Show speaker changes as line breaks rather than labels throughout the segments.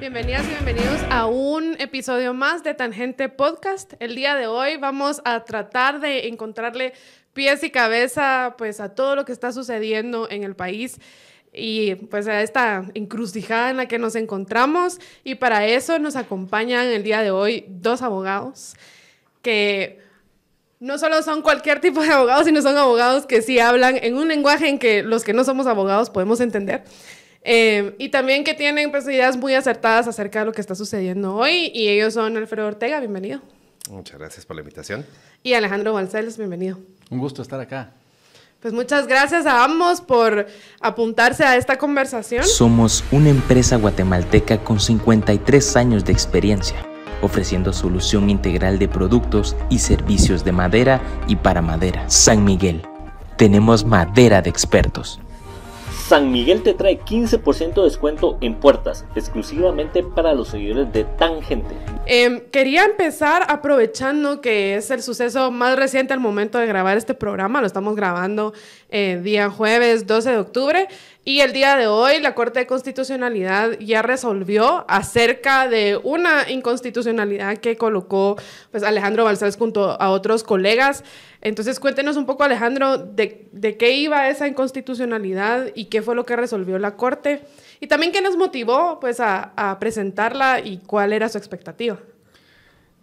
Bienvenidas y bienvenidos a un episodio más de Tangente Podcast. El día de hoy vamos a tratar de encontrarle pies y cabeza pues a todo lo que está sucediendo en el país y pues a esta encrucijada en la que nos encontramos y para eso nos acompañan el día de hoy dos abogados que no solo son cualquier tipo de abogados, sino son abogados que sí hablan en un lenguaje en que los que no somos abogados podemos entender. Eh, y también que tienen pues, ideas muy acertadas acerca de lo que está sucediendo hoy. Y ellos son Alfredo Ortega, bienvenido.
Muchas gracias por la invitación.
Y Alejandro Balceles, bienvenido.
Un gusto estar acá.
Pues muchas gracias a ambos por apuntarse a esta conversación.
Somos una empresa guatemalteca con 53 años de experiencia, ofreciendo solución integral de productos y servicios de madera y para madera. San Miguel. Tenemos madera de expertos.
San Miguel te trae 15% de descuento en puertas, exclusivamente para los seguidores de Tangente.
Eh, quería empezar aprovechando que es el suceso más reciente al momento de grabar este programa. Lo estamos grabando eh, día jueves 12 de octubre. Y el día de hoy la Corte de Constitucionalidad ya resolvió acerca de una inconstitucionalidad que colocó pues, Alejandro Balsales junto a otros colegas. Entonces cuéntenos un poco, Alejandro, de, de, qué iba esa inconstitucionalidad y qué fue lo que resolvió la Corte. Y también qué nos motivó pues, a, a presentarla y cuál era su expectativa.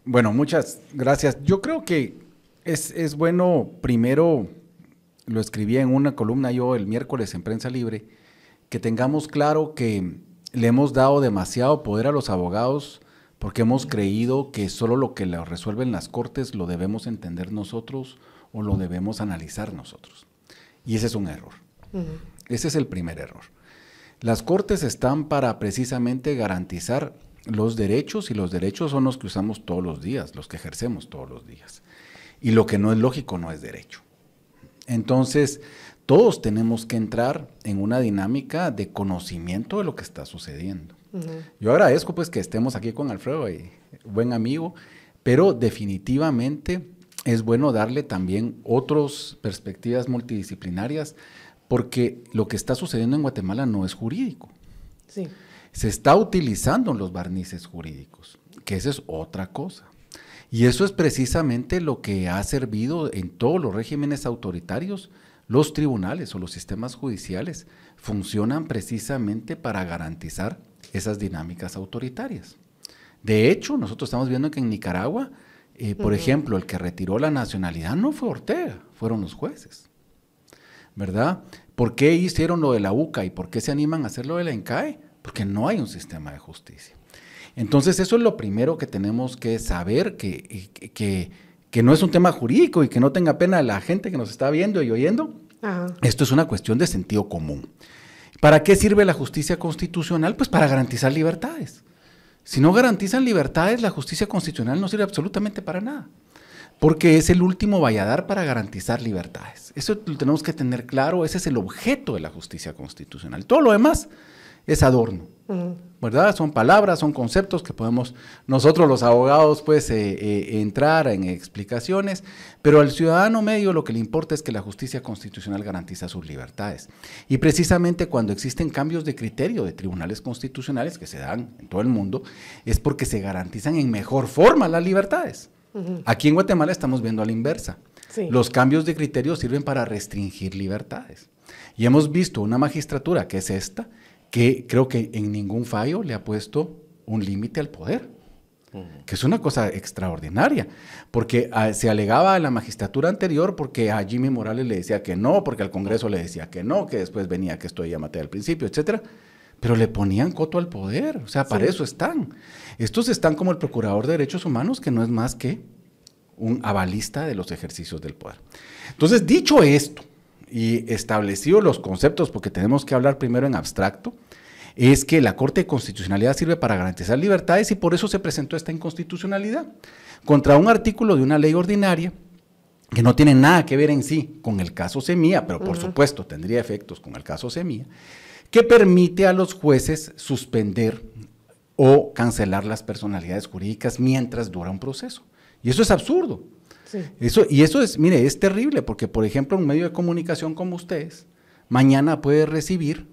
Bueno, muchas gracias. Yo creo que es, es bueno primero lo escribí en una columna yo el miércoles en Prensa Libre, que tengamos claro que le hemos dado demasiado poder a los abogados porque hemos creído que solo lo que lo resuelven las cortes lo debemos entender nosotros o lo debemos analizar nosotros. Y ese es un error. Uh -huh. Ese es el primer error. Las cortes están para precisamente garantizar los derechos y los derechos son los que usamos todos los días, los que ejercemos todos los días. Y lo que no es lógico no es derecho. Entonces, todos tenemos que entrar en una dinámica de conocimiento de lo que está sucediendo. Uh -huh. Yo agradezco pues que estemos aquí con Alfredo, y buen amigo, pero definitivamente es bueno darle también otras perspectivas multidisciplinarias porque lo que está sucediendo en Guatemala no es jurídico.
Sí.
Se está utilizando los barnices jurídicos, que esa es otra cosa. Y eso es precisamente lo que ha servido en todos los regímenes autoritarios. Los tribunales o los sistemas judiciales funcionan precisamente para garantizar esas dinámicas autoritarias. De hecho, nosotros estamos viendo que en Nicaragua, eh, por uh -huh. ejemplo, el que retiró la nacionalidad no fue Ortega, fueron los jueces. ¿Verdad? ¿Por qué hicieron lo de la UCA y por qué se animan a hacer lo de la ENCAE? Porque no hay un sistema de justicia. Entonces, eso es lo primero que tenemos que saber, que, que, que, no es un tema jurídico y que no tenga pena la gente que nos está viendo y oyendo. Ajá. Esto es una cuestión de sentido común. ¿Para qué sirve la justicia constitucional? Pues para garantizar libertades. Si no garantizan libertades, la justicia constitucional no sirve absolutamente para nada. Porque es el último valladar para garantizar libertades. Eso lo tenemos que tener claro, ese es el objeto de la justicia constitucional. Todo lo demás es adorno. Uh -huh. ¿Verdad? Son palabras, son conceptos que podemos nosotros los abogados pues eh, eh, entrar en explicaciones, pero al ciudadano medio lo que le importa es que la justicia constitucional garantiza sus libertades. Y precisamente cuando existen cambios de criterio de tribunales constitucionales que se dan en todo el mundo, es porque se garantizan en mejor forma las libertades. Uh -huh. Aquí en Guatemala estamos viendo a la inversa. Sí. Los cambios de criterio sirven para restringir libertades. Y hemos visto una magistratura que es esta, que creo que en ningún fallo le ha puesto un límite al poder, uh -huh. que es una cosa extraordinaria, porque a, se alegaba a la magistratura anterior porque a Jimmy Morales le decía que no, porque al Congreso le decía que no, que después venía que esto ya maté al principio, etcétera, pero le ponían coto al poder, o sea, para sí. eso están. Estos están como el Procurador de Derechos Humanos, que no es más que un avalista de los ejercicios del poder. Entonces, dicho esto, y establecido los conceptos, porque tenemos que hablar primero en abstracto, es que la Corte de Constitucionalidad sirve para garantizar libertades y por eso se presentó esta inconstitucionalidad contra un artículo de una ley ordinaria que no tiene nada que ver en sí con el caso Semilla, pero por uh -huh. supuesto tendría efectos con el caso Semilla, que permite a los jueces suspender o cancelar las personalidades jurídicas mientras dura un proceso. Y eso es absurdo. Sí. Eso, y eso es, mire, es terrible porque, por ejemplo, un medio de comunicación como ustedes, mañana puede recibir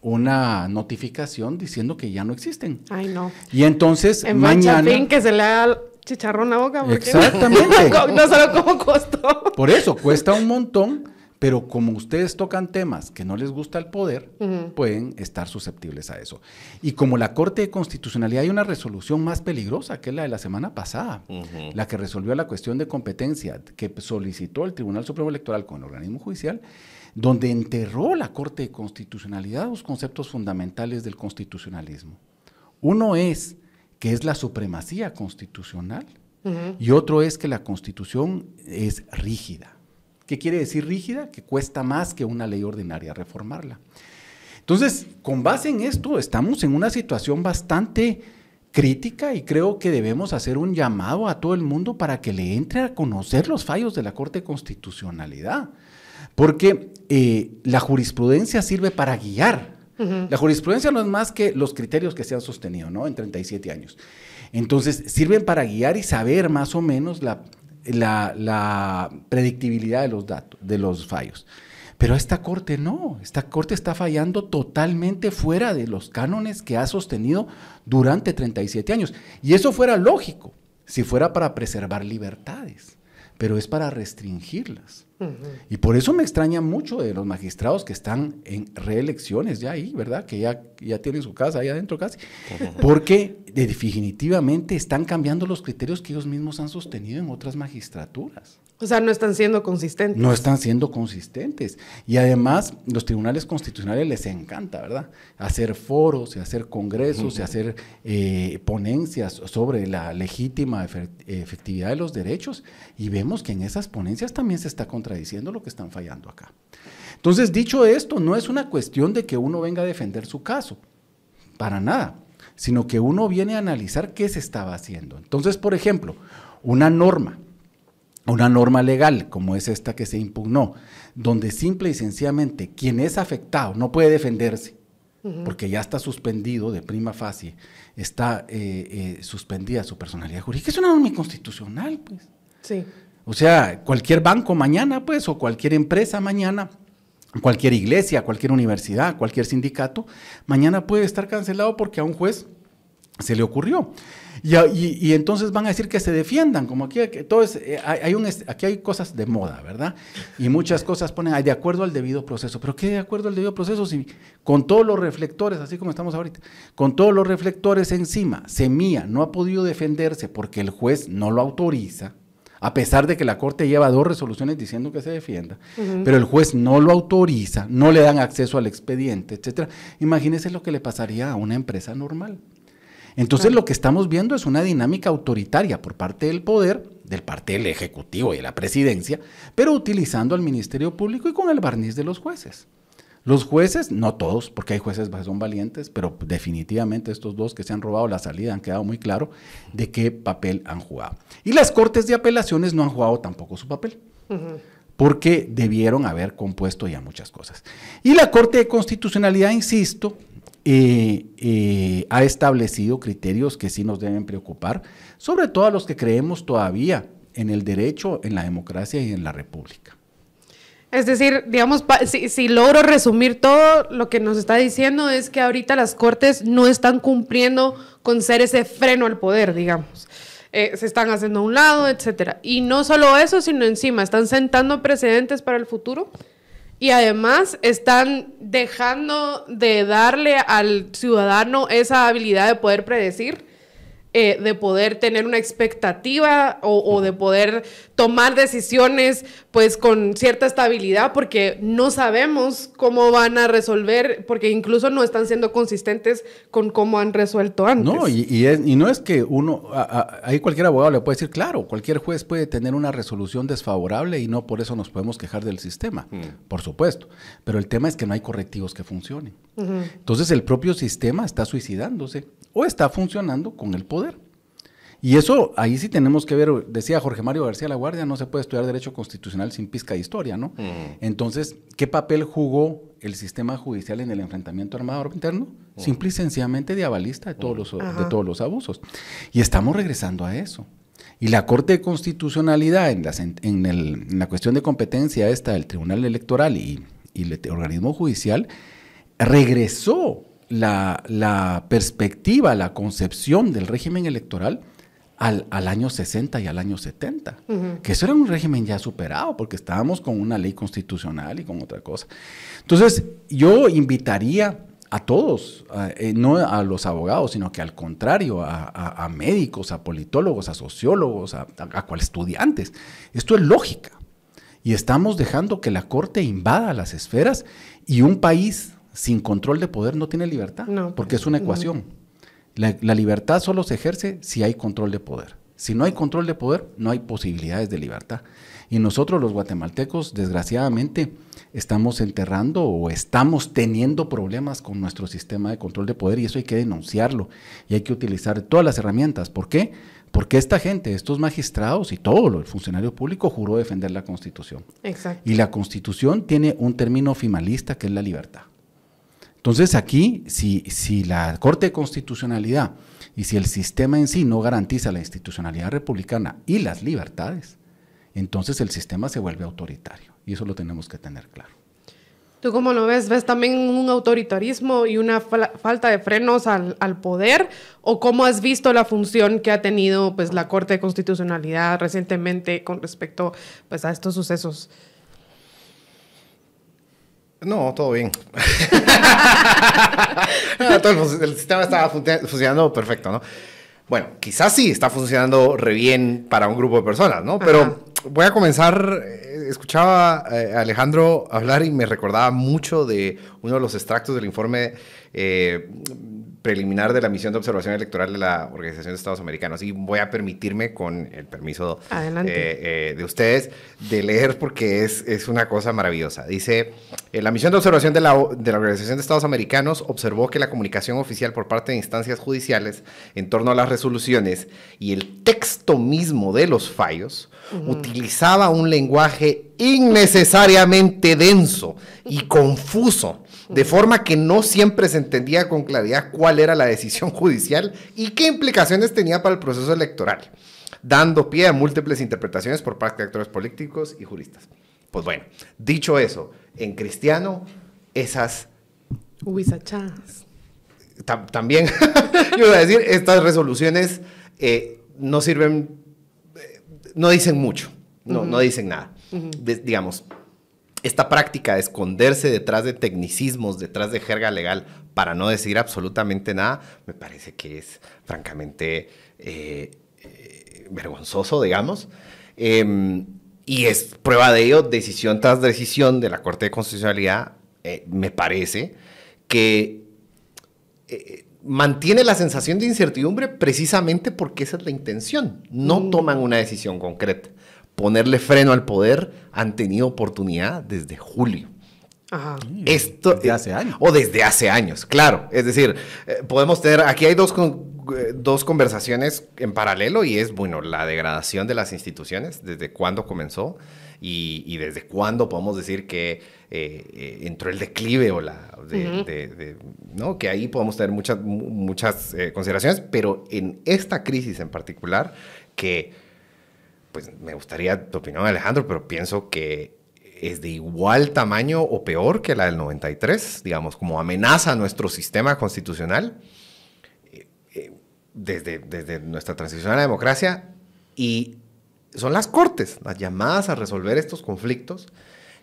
una notificación diciendo que ya no existen.
Ay, no.
Y entonces
En
mañana...
fin que se le da chicharrón a boca. porque-
Exactamente.
no solo como costó.
Por eso, cuesta un montón, pero como ustedes tocan temas que no les gusta el poder, pueden estar susceptibles a eso. Y como la Corte de Constitucionalidad hay una resolución más peligrosa, que es la de la semana pasada, la que resolvió la cuestión de competencia que solicitó el Tribunal Supremo Electoral con el organismo judicial, donde enterró la Corte de Constitucionalidad los conceptos fundamentales del constitucionalismo. Uno es que es la supremacía constitucional y otro es que la constitución es rígida. ¿Qué quiere decir rígida? Que cuesta más que una ley ordinaria reformarla. Entonces, con base en esto, estamos en una situación bastante crítica y creo que debemos hacer un llamado a todo el mundo para que le entre a conocer los fallos de la Corte de Constitucionalidad. Porque eh, la jurisprudencia sirve para guiar. La jurisprudencia no es más que los criterios que se han sostenido, ¿no? En 37 años. Entonces, sirven para guiar y saber más o menos la, la- predictibilidad de los datos, de los fallos. Pero esta corte no, esta corte está fallando totalmente fuera de los cánones que ha sostenido durante 37 años. Y eso fuera lógico, si fuera para preservar libertades, pero es para restringirlas. Y por eso me extraña mucho de los magistrados que están en reelecciones ya ahí, ¿verdad? Que ya, ya tienen su casa ahí adentro casi. Porque definitivamente están cambiando los criterios que ellos mismos han sostenido en otras magistraturas.
O sea, no están siendo consistentes.
No están siendo consistentes. Y además, los tribunales constitucionales les encanta, ¿verdad? Hacer foros y hacer congresos y hacer eh, ponencias sobre la legítima efe- efectividad de los derechos. Y vemos que en esas ponencias también se está contradiciendo lo que están fallando acá. Entonces, dicho esto, no es una cuestión de que uno venga a defender su caso, para nada, sino que uno viene a analizar qué se estaba haciendo. Entonces, por ejemplo, una norma una norma legal como es esta que se impugnó, donde simple y sencillamente quien es afectado no puede defenderse, porque ya está suspendido de prima facie, está eh, eh, suspendida su personalidad jurídica, es una norma inconstitucional, pues.
Sí.
O sea, cualquier banco mañana, pues, o cualquier empresa mañana, cualquier iglesia, cualquier universidad, cualquier sindicato, mañana puede estar cancelado porque a un juez se le ocurrió. Y, a- y- y entonces van a decir que se defiendan, como aquí, que todo es, eh, hay, hay un, aquí hay cosas de moda, ¿verdad? Y muchas cosas ponen "Ay, de acuerdo al debido proceso. ¿Pero qué de acuerdo al debido proceso? Si con todos los reflectores, así como estamos ahorita, con todos los reflectores encima, Semilla no ha podido defenderse porque el juez no lo autoriza, a pesar de que la Corte lleva dos resoluciones diciendo que se defienda, pero el juez no lo autoriza, no le dan acceso al expediente, etcétera. Imagínense lo que le pasaría a una empresa normal. Entonces lo que estamos viendo es una dinámica autoritaria por parte del poder, del parte del Ejecutivo y de la Presidencia, pero utilizando al Ministerio Público y con el barniz de los jueces. Los jueces, no todos, porque hay jueces que son valientes, pero definitivamente estos dos que se han robado la salida han quedado muy claro de qué papel han jugado. Y las cortes de apelaciones no han jugado tampoco su papel porque debieron haber compuesto ya muchas cosas. Y la Corte de Constitucionalidad, insisto, eh, ha establecido criterios que sí nos deben preocupar, sobre todo a los que creemos todavía en el derecho, en la democracia y en la república.
Es decir, digamos, si logro resumir todo, lo que nos está diciendo es que ahorita las cortes no están cumpliendo con ser ese freno al poder, digamos. Eh, se están haciendo a un lado, etcétera. Y no solo eso, sino encima están sentando precedentes para el futuro y además están dejando de darle al ciudadano esa habilidad de poder predecir eh, de poder tener una expectativa o, o de poder tomar decisiones pues con cierta estabilidad porque no sabemos cómo van a resolver porque incluso no están siendo consistentes con cómo han resuelto antes.
No, y, y es- y no es que uno, a- a- ahí cualquier abogado le puede decir, claro, cualquier juez puede tener una resolución desfavorable y no por eso nos podemos quejar del sistema, por supuesto. Pero el tema es que no hay correctivos que funcionen. Entonces el propio sistema está suicidándose o está funcionando con el poder. Y eso ahí sí tenemos que ver, decía Jorge Mario García La Guardia, no se puede estudiar derecho constitucional sin pizca de historia, ¿no? Entonces, ¿qué papel jugó el sistema judicial en el enfrentamiento armado interno? Simple y sencillamente de avalista de todos, los, de todos los abusos. Y estamos regresando a eso. Y la Corte de Constitucionalidad, en la, sen- en el- en la cuestión de competencia esta del Tribunal Electoral y, y el organismo judicial regresó la, perspectiva, la concepción del régimen electoral al, año 60 y al año 70, que eso era un régimen ya superado, porque estábamos con una ley constitucional y con otra cosa. Entonces, yo invitaría a todos, eh, no a los abogados, sino que al contrario, a, médicos, a politólogos, a sociólogos, a, a estudiantes. Esto es lógica. Y estamos dejando que la Corte invada las esferas y un país sin control de poder no tiene libertad, porque es una ecuación. La, libertad solo se ejerce si hay control de poder. Si no hay control de poder, no hay posibilidades de libertad. Y nosotros los guatemaltecos, desgraciadamente, estamos enterrando o estamos teniendo problemas con nuestro sistema de control de poder y eso hay que denunciarlo y hay que utilizar todas las herramientas. ¿Por qué? Porque esta gente, estos magistrados y todo el funcionario público juró defender la Constitución.
Exacto.
Y la Constitución tiene un término finalista que es la libertad. Entonces aquí, si, si la Corte de Constitucionalidad y si el sistema en sí no garantiza la institucionalidad republicana y las libertades, entonces el sistema se vuelve autoritario. Y eso lo tenemos que tener claro.
¿Tú cómo lo ves? ¿Ves también un autoritarismo y una falta de frenos al, poder? ¿O cómo has visto la función que ha tenido pues, la Corte de Constitucionalidad recientemente con respecto pues, a estos sucesos?
No, todo bien. el, sistema estaba funcionando perfecto, ¿no? Bueno, quizás sí está funcionando re bien para un grupo de personas, ¿no? Pero voy a comenzar, eh, escuchaba eh, a Alejandro hablar y me recordaba mucho de uno de los extractos del informe eh, preliminar de la misión de observación electoral de la Organización de Estados Americanos. Y voy a permitirme, con el permiso de ustedes, de leer porque es, es una cosa maravillosa. Dice, la misión de observación de la, de la Organización de Estados Americanos observó que la comunicación oficial por parte de instancias judiciales en torno a las resoluciones y el texto mismo de los fallos utilizaba un lenguaje innecesariamente denso y confuso, de forma que no siempre se entendía con claridad cuál era la decisión judicial y qué implicaciones tenía para el proceso electoral, dando pie a múltiples interpretaciones por parte de actores políticos y juristas. Pues bueno, dicho eso, en cristiano, esas... también, yo iba a decir, estas resoluciones eh, no sirven no dicen mucho, no, no dicen nada. digamos, esta práctica de esconderse detrás de tecnicismos, detrás de jerga legal, para no decir absolutamente nada, me parece que es francamente eh, eh, vergonzoso, digamos. Em, y es prueba de ello, decisión tras decisión de la Corte de Constitucionalidad, eh, me parece que mantiene la sensación de incertidumbre precisamente porque esa es la intención. No mm. toman una decisión concreta. Ponerle freno al poder han tenido oportunidad desde julio. Ajá. Esto, desde hace años. O desde hace años, claro. Es decir, eh, podemos tener, aquí hay dos, eh, dos conversaciones en paralelo y es, bueno, la degradación de las instituciones, desde cuándo comenzó y, desde cuándo podemos decir que eh, entró el declive o la de, ¿no? que ahí podemos tener muchas, muchas eh, consideraciones, pero en esta crisis en particular, que pues me gustaría tu opinión, Alejandro, pero pienso que es de igual tamaño o peor que la del 93, digamos, como amenaza a nuestro sistema constitucional eh, eh, desde, desde nuestra transición a la democracia y son las cortes, las llamadas a resolver estos conflictos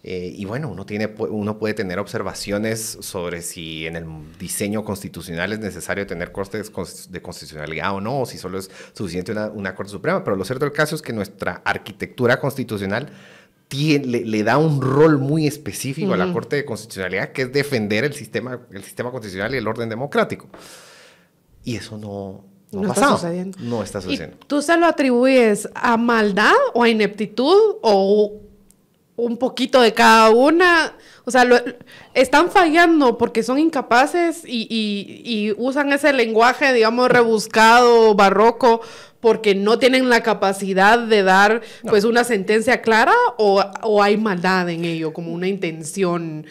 eh, y bueno, uno, tiene, uno puede tener observaciones sobre si en el diseño constitucional es necesario tener cortes de constitucionalidad o no, o si solo es suficiente una, Corte Suprema. Pero lo cierto del caso es que nuestra arquitectura constitucional le, da un rol muy específico a la Corte de Constitucionalidad, que es defender el sistema, el sistema constitucional y el orden democrático. Y eso no, no, está sucediendo. No está sucediendo.
¿Tú se lo atribuyes a maldad o a ineptitud o un poquito de cada una. O sea, están fallando porque son incapaces y, usan ese lenguaje, digamos, rebuscado, barroco, porque no tienen la capacidad de dar, pues, una sentencia clara o, hay maldad en ello, como una intención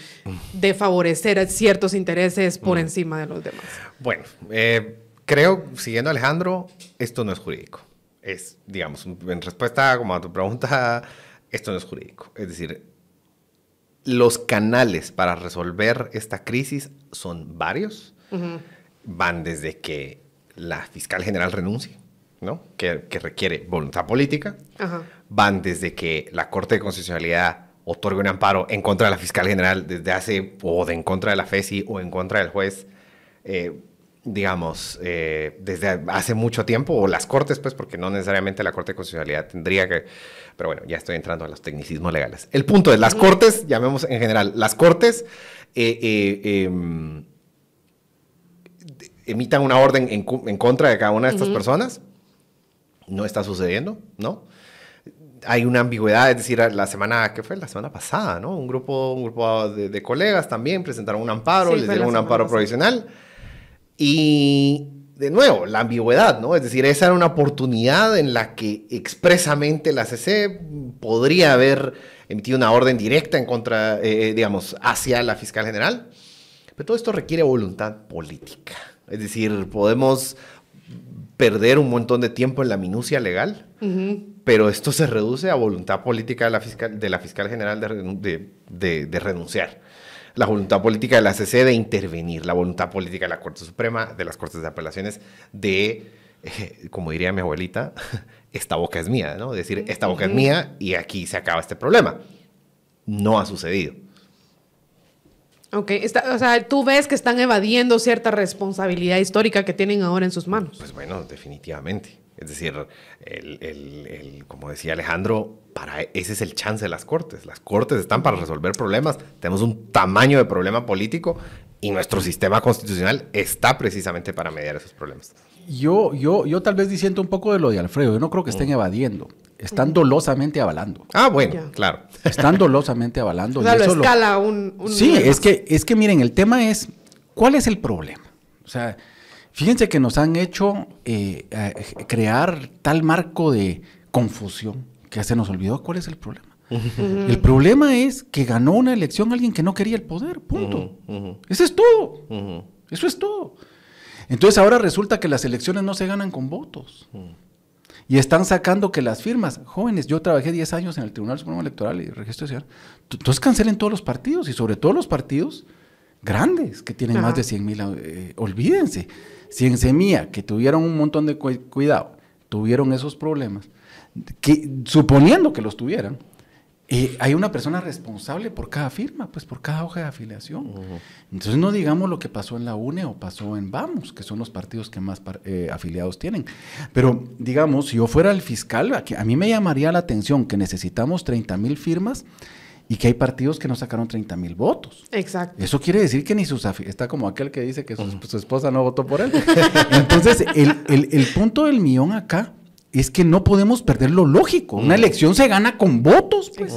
de favorecer ciertos intereses por mm. encima de los demás.
Bueno, eh, creo, siguiendo Alejandro, esto no es jurídico. Es, digamos, en respuesta como a tu pregunta esto no es jurídico. Es decir, los canales para resolver esta crisis son varios. Van desde que la fiscal general renuncie, ¿no? Que, requiere voluntad política. Van desde que la Corte de Constitucionalidad otorgue un amparo en contra de la fiscal general desde hace, o de en contra de la FESI o en contra del juez. Eh, digamos, eh, desde hace mucho tiempo, o las cortes, pues, porque no necesariamente la Corte de Constitucionalidad tendría que, pero bueno, ya estoy entrando a los tecnicismos legales. El punto es, las cortes, llamemos en general, las cortes eh, eh, em, emitan una orden en, contra de cada una de estas personas, no está sucediendo, ¿no? Hay una ambigüedad, es decir, la semana, ¿qué fue? La semana pasada, ¿no? Un grupo, un grupo de, colegas también presentaron un amparo, les dieron un amparo provisional. Y de nuevo, la ambigüedad, ¿no? Es decir, esa era una oportunidad en la que expresamente la CC podría haber emitido una orden directa en contra, eh, eh, digamos, hacia la fiscal general. Pero todo esto requiere voluntad política. Es decir, podemos perder un montón de tiempo en la minucia legal, pero esto se reduce a voluntad política de la fiscal, de la fiscal general de renunciar la voluntad política de la CC de intervenir, la voluntad política de la Corte Suprema, de las Cortes de Apelaciones, de, eh, como diría mi abuelita, esta boca es mía, ¿no? decir, esta boca es mía y aquí se acaba este problema. No ha sucedido.
Ok, o sea, tú ves que están evadiendo cierta responsabilidad histórica que tienen ahora en sus manos.
Pues bueno, definitivamente. Es decir, el, como decía Alejandro, para ese es el chance de las cortes. Las cortes están para resolver problemas. Tenemos un tamaño de problema político y nuestro sistema constitucional está precisamente para mediar esos problemas.
Yo, yo, yo tal vez diciendo un poco de lo de Alfredo, yo no creo que estén mm. evadiendo, están dolosamente avalando.
Ah, bueno, claro.
Están dolosamente avalando.
O sea, lo escala un,
Sí, es que, es que miren, el tema es, ¿cuál es el problema? O sea, fíjense que nos han hecho eh, eh, crear tal marco de confusión que se nos olvidó cuál es el problema. El problema es que ganó una elección alguien que no quería el poder, punto. Eso es todo. Eso es todo. Entonces ahora resulta que las elecciones no se ganan con votos. Y están sacando que las firmas, jóvenes, yo trabajé 10 años en el Tribunal Supremo Electoral y Registro Social, entonces cancelen todos los partidos y sobre todo los partidos grandes que tienen más de 100 mil, eh, olvídense, si en Semilla, que tuvieron un montón de cuidado, tuvieron esos problemas, que, suponiendo que los tuvieran, eh, hay una persona responsable por cada firma, pues por cada hoja de afiliación. Entonces no digamos lo que pasó en la UNE o pasó en Vamos, que son los partidos que más eh, afiliados tienen. Pero digamos, si yo fuera el fiscal, a, mí me llamaría la atención que necesitamos 30 mil firmas y que hay partidos que no sacaron 30 mil votos.
Exacto.
Eso quiere decir que ni sus está como aquel que dice que su, esposa no votó por él. Entonces, el, el punto del millón acá es que no podemos perder lo lógico. Una elección se gana con votos, pues.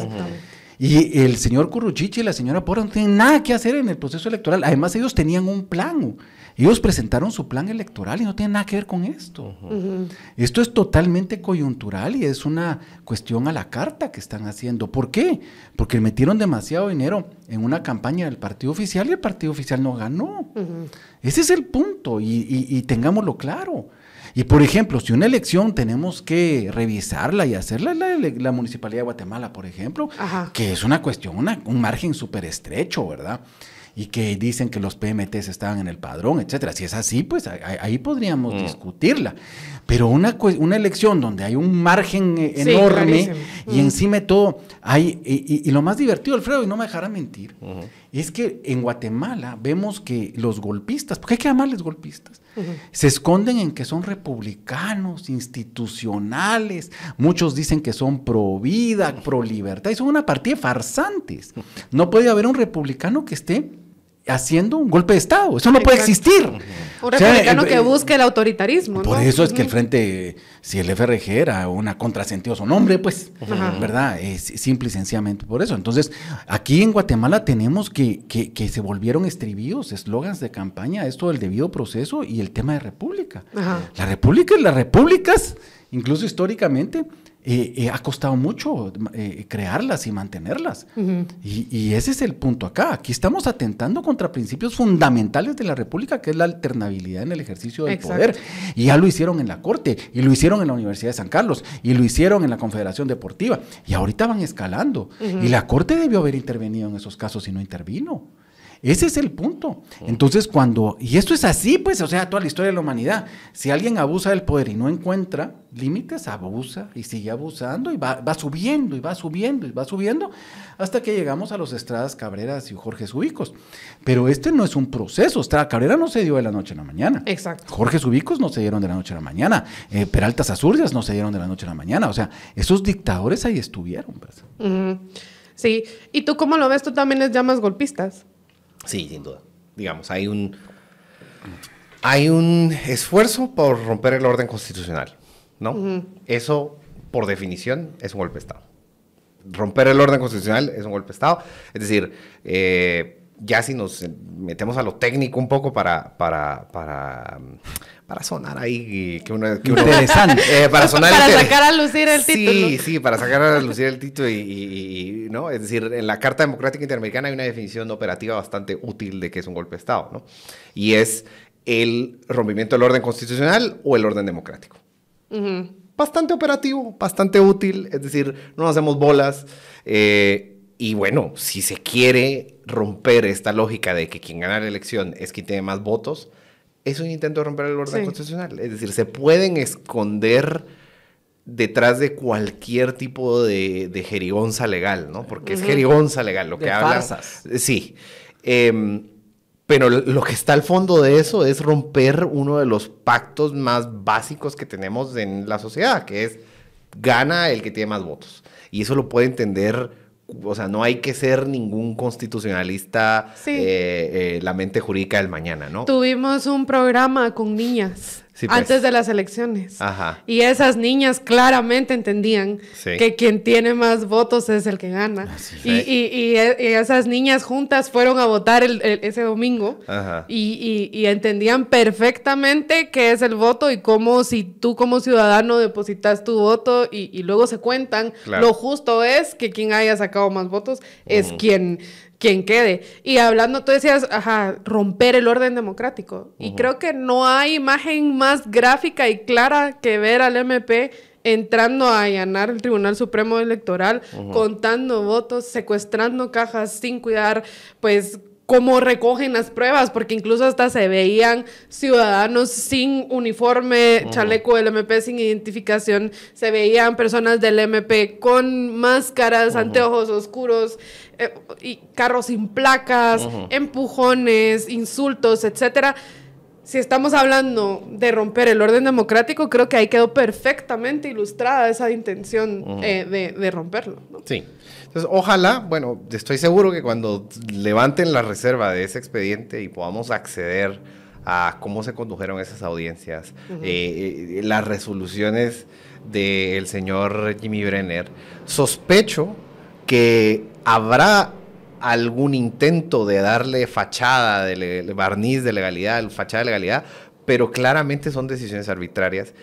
Y el señor Curruchichi y la señora Porra no tienen nada que hacer en el proceso electoral. Además, ellos tenían un plan. Ellos presentaron su plan electoral y no tienen nada que ver con esto. Esto es totalmente coyuntural y es una cuestión a la carta que están haciendo. ¿Por qué? Porque metieron demasiado dinero en una campaña del partido oficial y el partido oficial no ganó. Ese es el punto y tengámoslo claro. Y por ejemplo, si una elección tenemos que revisarla y hacerla, la, la Municipalidad de Guatemala, por ejemplo, que es una cuestión, un margen súper estrecho, ¿verdad? Y que dicen que los PMTs estaban en el padrón, etcétera. Si es así, pues ahí, podríamos mm. discutirla. Pero una, una elección donde hay un margen eh, enorme y mm. encima de todo hay, y, lo más divertido, Alfredo, y no me dejará mentir, es que en Guatemala vemos que los golpistas, porque hay que llamarles golpistas, se esconden en que son republicanos, institucionales, muchos dicen que son pro vida, pro libertad, y son una partida de farsantes. No puede haber un republicano que esté haciendo un golpe de Estado. Eso no puede existir.
Un republicano que busque el autoritarismo.
Por eso es que el frente, si el FRG era una contrasentido su nombre, pues, ¿verdad? Es simple y sencillamente por eso. Entonces, aquí en Guatemala tenemos que, que, se volvieron estribillos, eslogans de campaña, esto del debido proceso y el tema de república. La república, las repúblicas, incluso históricamente, eh, eh, ha costado mucho eh, crearlas y mantenerlas. y, ese es el punto acá. Aquí estamos atentando contra principios fundamentales de la República, que es la alternabilidad en el ejercicio del poder. Y ya lo hicieron en la Corte, y lo hicieron en la Universidad de San Carlos, y lo hicieron en la Confederación Deportiva. Y ahorita van escalando. Y la Corte debió haber intervenido en esos casos y no intervino. Ese es el punto. Entonces, cuando, y esto es así, pues, o sea, toda la historia de la humanidad. Si alguien abusa del poder y no encuentra límites, abusa y sigue abusando y va, subiendo y va subiendo y va subiendo hasta que llegamos a los Estradas Cabreras y Jorge Subicos. Pero este no es un proceso. Estrada Cabrera no se dio de la noche a la mañana.
Exacto.
Jorge Subicos no se dieron de la noche a la mañana. Eh, Peraltas Azurdias no se dieron de la noche a la mañana. O sea, esos dictadores ahí estuvieron. Pues.
Sí. ¿Y tú cómo lo ves? ¿Tú también les llamas golpistas?
Sí, sin duda. Digamos, hay un, hay un esfuerzo por romper el orden constitucional, ¿no? Eso, por definición, es un golpe de Estado. Romper el orden constitucional es un golpe de Estado. Es decir, eh, ya si nos metemos a lo técnico un poco para, para, para para sonar ahí que uno,
interesante.
eh, para sonar
para sacar a lucir el título.
Sí sí para sacar a lucir el título y, no es decir en la Carta Democrática Interamericana hay una definición operativa bastante útil de qué es un golpe de Estado no y es el rompimiento del orden constitucional o el orden democrático. Bastante operativo bastante útil es decir no nos hacemos bolas eh, y bueno, si se quiere romper esta lógica de que quien gana la elección es quien tiene más votos, es un intento de romper el orden constitucional. Es decir, se pueden esconder detrás de cualquier tipo de, de jerigonza legal, ¿no? Porque es jerigonza legal lo que habla. Sí. Em, pero lo que está al fondo de eso es romper uno de los pactos más básicos que tenemos en la sociedad, que es gana el que tiene más votos. Y eso lo puede entender o sea, no hay que ser ningún constitucionalista eh, eh, la mente jurídica del mañana, ¿no?
Tuvimos un programa con niñas pues. antes de las elecciones. Y esas niñas claramente entendían que quien tiene más votos es el que gana. Y, esas niñas juntas fueron a votar ese domingo y, entendían perfectamente qué es el voto y cómo si tú como ciudadano depositas tu voto y, luego se cuentan, lo justo es que quien haya sacado más votos es quien quien quede. Y hablando, tú decías, ajá, romper el orden democrático. Y creo que no hay imagen más gráfica y clara que ver al MP entrando a allanar el Tribunal Supremo Electoral, contando votos, secuestrando cajas sin cuidar, pues, cómo recogen las pruebas, porque incluso hasta se veían ciudadanos sin uniforme, chaleco del MP sin identificación, se veían personas del MP con máscaras, anteojos oscuros, eh, y carros sin placas, empujones, insultos, etcétera. Si estamos hablando de romper el orden democrático, creo que ahí quedó perfectamente ilustrada esa intención eh, de, de, romperlo.
Sí. Entonces, ojalá, bueno, estoy seguro que cuando levanten la reserva de ese expediente y podamos acceder a cómo se condujeron esas audiencias, eh, las resoluciones del señor Jimmy Brenner, sospecho que habrá algún intento de darle fachada, de barniz de legalidad, fachada de legalidad, pero claramente son decisiones arbitrarias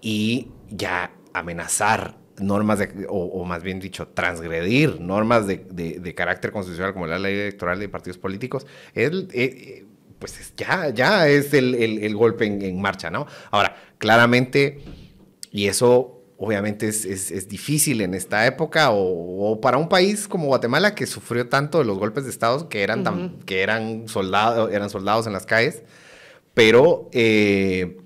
y ya amenazar normas, de, o, más bien dicho, transgredir normas de, de, carácter constitucional como la ley electoral de partidos políticos, es, eh, eh, pues ya, ya es el, el, golpe en, en, marcha, ¿no? Ahora, claramente, y eso obviamente es, es, es difícil en esta época, o, para un país como Guatemala que sufrió tanto de los golpes de Estado que eran, tan, que eran, soldados, eran soldados en las calles, pero... Eh,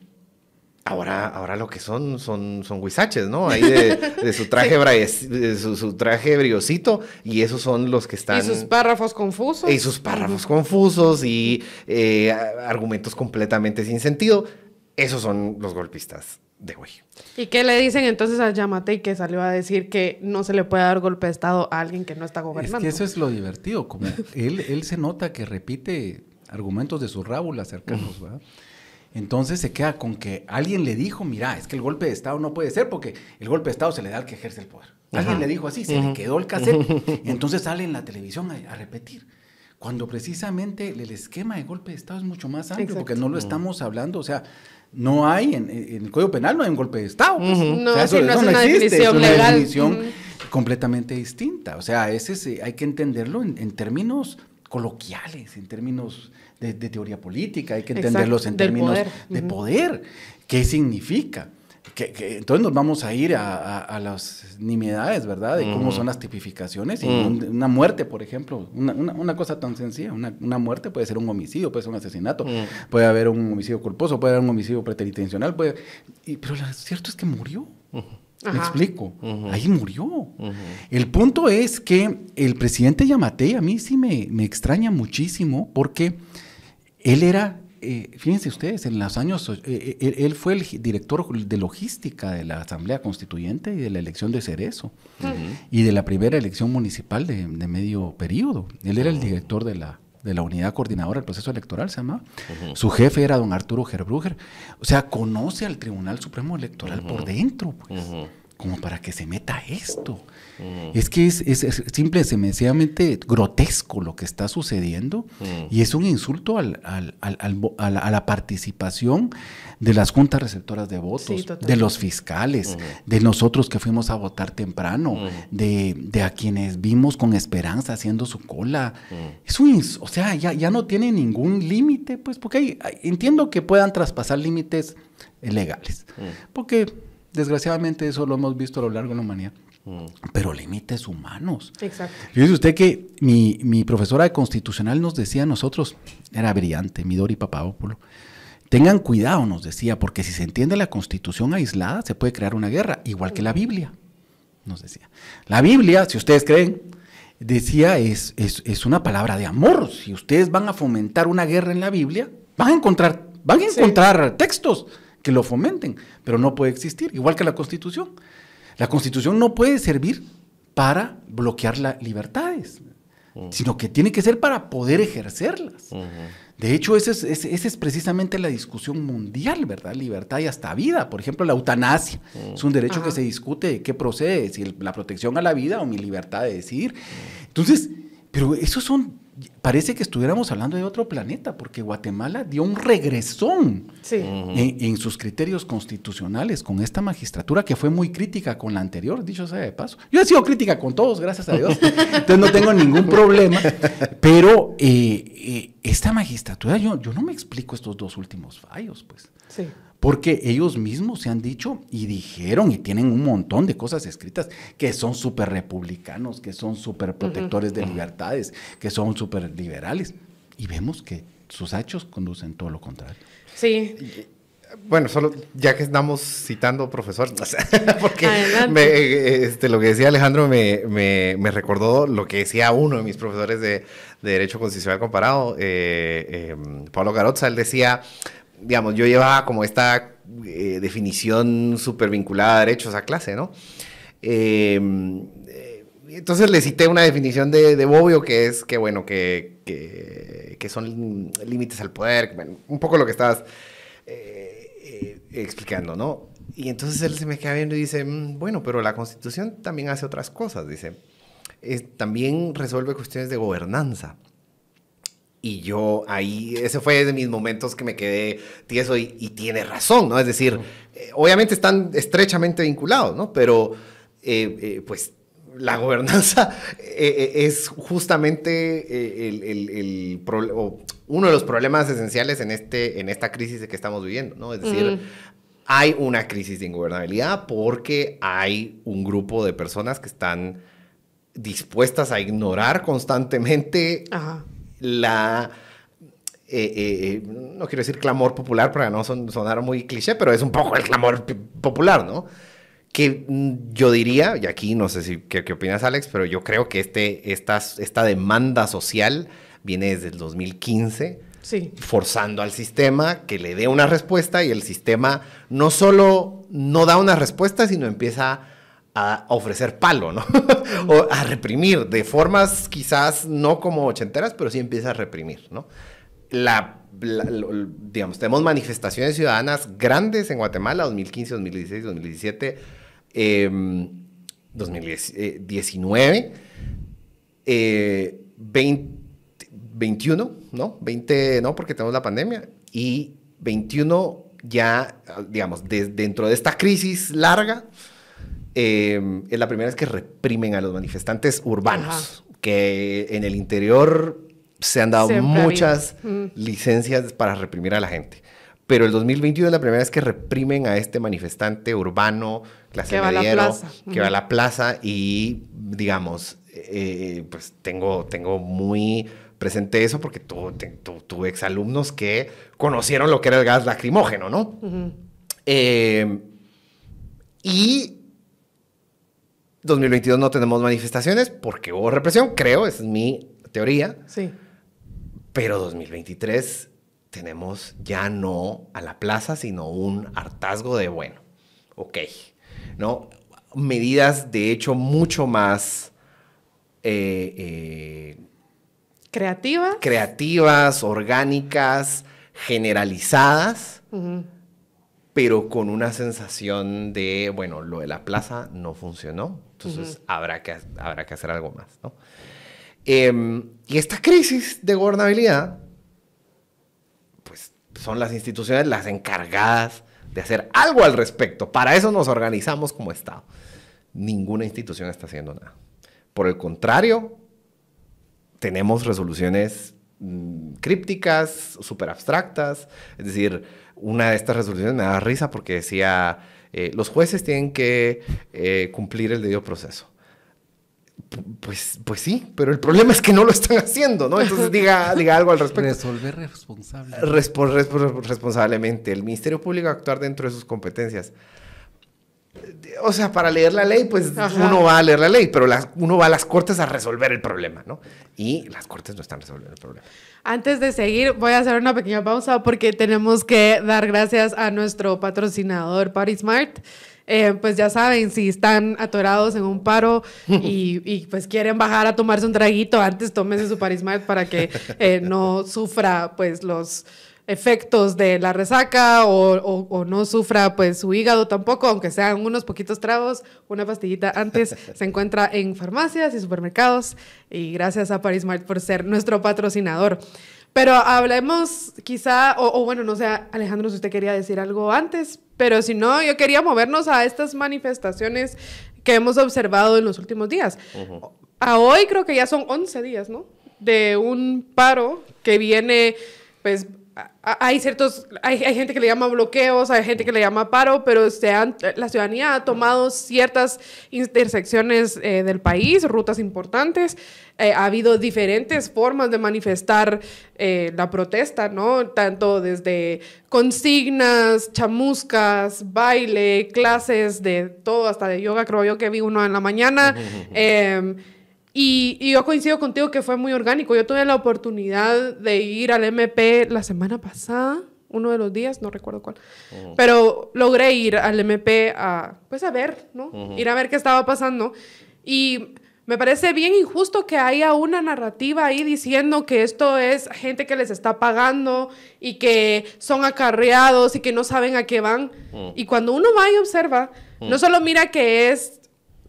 Ahora, ahora lo que son son, son guisaches, ¿no? Ahí de, su traje de su, traje briosito, y esos son los que están.
Y sus párrafos confusos.
Y sus párrafos confusos y eh, argumentos completamente sin sentido. Esos son los golpistas de hoy.
¿Y qué le dicen entonces a Yamatei que salió a decir que no se le puede dar golpe de Estado a alguien que no está gobernando?
Es que eso es lo divertido, como él, él se nota que repite argumentos de su rábula cercanos, ¿verdad? Entonces se queda con que alguien le dijo, mira, es que el golpe de Estado no puede ser porque el golpe de Estado se le da al que ejerce el poder. Alguien le dijo así, se le quedó el cassette. Entonces sale en la televisión a, repetir. cuando precisamente el esquema de golpe de Estado es mucho más amplio, porque no lo estamos hablando, o sea, no hay, en, el Código Penal no hay un golpe de Estado. Pues.
No, eso, no, es una definición legal.
definición completamente distinta. O sea, ese hay que entenderlo en, términos coloquiales, en términos de, teoría política, hay que entenderlos en términos de poder. ¿Qué significa? Que, entonces nos vamos a ir a, las nimiedades, ¿verdad? De cómo son las tipificaciones. Y una muerte, por ejemplo, una, cosa tan sencilla, una, muerte puede ser un homicidio, puede ser un asesinato, puede haber un homicidio culposo, puede haber un homicidio preteritencional, puede... pero lo cierto es que murió. Me explico. Ahí murió. El punto es que el presidente Yamate a mí sí me, me extraña muchísimo porque él era eh, fíjense ustedes, en los años, eh, eh, él, fue el director de logística de la Asamblea Constituyente y de la elección de Cerezo y de la primera elección municipal de, medio periodo. Él era el director de la, de la unidad coordinadora del proceso electoral, se llamaba. Su jefe era don Arturo Gerbruger. O sea, conoce al Tribunal Supremo Electoral por dentro, pues como para que se meta esto. Mm. Es que es, es, simple, sencillamente grotesco lo que está sucediendo mm. y es un insulto al, al, a, la, participación de las juntas receptoras de votos, de los fiscales, mm. de nosotros que fuimos a votar temprano, de, de, a quienes vimos con esperanza haciendo su cola. Es un, o sea, ya, ya no tiene ningún límite, pues, porque entiendo que puedan traspasar límites legales, porque Desgraciadamente eso lo hemos visto a lo largo de la humanidad. Mm. Pero límites humanos.
Exacto.
Fíjese usted que mi, profesora de constitucional nos decía a nosotros, era brillante, Midori Papaopoulos, tengan cuidado, nos decía, porque si se entiende la constitución aislada, se puede crear una guerra, igual que la Biblia, nos decía. La Biblia, si ustedes creen, decía, es, es, una palabra de amor. Si ustedes van a fomentar una guerra en la Biblia, van a encontrar, van a encontrar textos que lo fomenten, pero no puede existir, igual que la Constitución. La Constitución no puede servir para bloquear las libertades, sino que tiene que ser para poder ejercerlas. De hecho, esa es, es, precisamente la discusión mundial, ¿verdad? Libertad y hasta vida. Por ejemplo, la eutanasia. Es un derecho que se discute qué procede, si la protección a la vida o mi libertad de decidir. Entonces, pero esos son parece que estuviéramos hablando de otro planeta, porque Guatemala dio un regresón en, sus criterios constitucionales con esta magistratura que fue muy crítica con la anterior, dicho sea de paso. Yo he sido crítica con todos, gracias a Dios, entonces no tengo ningún problema, pero eh, eh, esta magistratura, yo, yo no me explico estos dos últimos fallos, pues. Sí porque ellos mismos se han dicho y dijeron y tienen un montón de cosas escritas que son súper republicanos, que son súper protectores de libertades, que son súper liberales. Y vemos que sus hechos conducen todo lo contrario.
Sí.
Bueno, solo ya que estamos citando profesor, porque este, lo que decía Alejandro me, me, recordó lo que decía uno de mis profesores de, Derecho Constitucional Comparado, eh, em, Pablo Garotza, él decía, digamos, yo llevaba como esta eh, definición súper vinculada a derechos a clase, ¿no? Em, eh, entonces le cité una definición de, de Bobbio que es que, bueno, que, que, son límites al poder, un poco lo que estabas eh, explicando, ¿no? Y entonces él se me queda viendo y dice, mm, bueno, pero la constitución también hace otras cosas, dice. también resuelve cuestiones de gobernanza. Y yo ahí, ese fue de mis momentos que me quedé tieso y, tiene razón, ¿no? Es decir, eh, obviamente están estrechamente vinculados, ¿no? Pero, eh, eh, pues, la gobernanza es justamente el, el, uno de los problemas esenciales en, este, en esta crisis que estamos viviendo, ¿no? Es decir, hay una crisis de ingobernabilidad porque hay un grupo de personas que están dispuestas a ignorar constantemente Ajá la... Eh, eh, no quiero decir clamor popular para no sonar muy cliché, pero es un poco el clamor popular, ¿no? Que mm, yo diría, y aquí no sé si, qué, opinas Alex, pero yo creo que este, esta, esta demanda social viene desde el 2015, sí. forzando al sistema que le dé una respuesta y el sistema no solo no da una respuesta, sino empieza a ofrecer palo, ¿no? o a reprimir de formas quizás no como ochenteras, pero sí empieza a reprimir, ¿no? La, digamos, tenemos manifestaciones ciudadanas grandes en Guatemala, 2015, 2016, 2017, 2019, 20, 21, ¿no? 20, no, porque tenemos la pandemia. Y 21 ya, digamos, dentro de esta crisis larga, eh, es la primera vez que reprimen a los manifestantes urbanos, que en el interior se han dado muchas licencias para reprimir a la gente. Pero el 2021 es la primera vez que reprimen a este manifestante urbano, clase que va a la plaza. que va a la plaza y, digamos, eh, pues tengo, tengo muy presente eso porque tuve exalumnos que conocieron lo que era el gas lacrimógeno, ¿no? Eh, y 2022 no tenemos manifestaciones porque hubo represión, creo, esa es mi teoría. Sí. Pero 2023 tenemos ya no a la plaza, sino un hartazgo de, bueno, ok, ¿no? Medidas, de hecho, mucho más... Eh, eh,
creativas.
Creativas, orgánicas, generalizadas, pero con una sensación de, bueno, lo de la plaza no funcionó, entonces habrá, que, habrá que hacer algo más, ¿no? Em, y esta crisis de gobernabilidad son las instituciones las encargadas de hacer algo al respecto. Para eso nos organizamos como Estado. Ninguna institución está haciendo nada. Por el contrario, tenemos resoluciones mm, crípticas, súper abstractas. Es decir, una de estas resoluciones me da risa porque decía, eh, los jueces tienen que eh, cumplir el debido proceso. Pues, pues sí, pero el problema es que no lo están haciendo, ¿no? Entonces diga, diga algo al respecto.
Resolver responsable.
responsablemente. El Ministerio Público actuar dentro de sus competencias. O sea, para leer la ley, pues uno va a leer la ley, pero uno va a las cortes a resolver el problema, ¿no? Y las cortes no están resolviendo el problema.
Antes de seguir, voy a hacer una pequeña pausa porque tenemos que dar gracias a nuestro patrocinador Paris Smart. Eh, pues ya saben, si están atorados en un paro y, pues quieren bajar a tomarse un traguito, antes tómense su Parismart para que eh, no sufra pues los efectos de la resaca o, no sufra pues su hígado tampoco, aunque sean unos poquitos tragos, una pastillita antes se encuentra en farmacias y supermercados y gracias a Parismart por ser nuestro patrocinador. Pero hablemos quizá, o, bueno, no sé, Alejandro, si usted quería decir algo antes, pero si no, yo quería movernos a estas manifestaciones que hemos observado en los últimos días. A hoy creo que ya son 11 días, ¿no? De un paro que viene, pues, hay ciertos, hay, gente que le llama bloqueos, hay gente que le llama paro, pero se la ciudadanía ha tomado ciertas intersecciones eh, del país, rutas importantes. Eh, ha habido diferentes formas de manifestar eh, la protesta, ¿no? Tanto desde consignas, chamuscas, baile, clases de todo, hasta de yoga, creo yo que vi uno en la mañana. Em, y, yo coincido contigo que fue muy orgánico. Yo tuve la oportunidad de ir al MP la semana pasada, uno de los días, no recuerdo cuál. Pero logré ir al MP a, pues a ver, ¿no? Ir a ver qué estaba pasando. Y me parece bien injusto que haya una narrativa ahí diciendo que esto es gente que les está pagando y que son acarreados y que no saben a qué van. Y cuando uno va y observa, no solo mira que es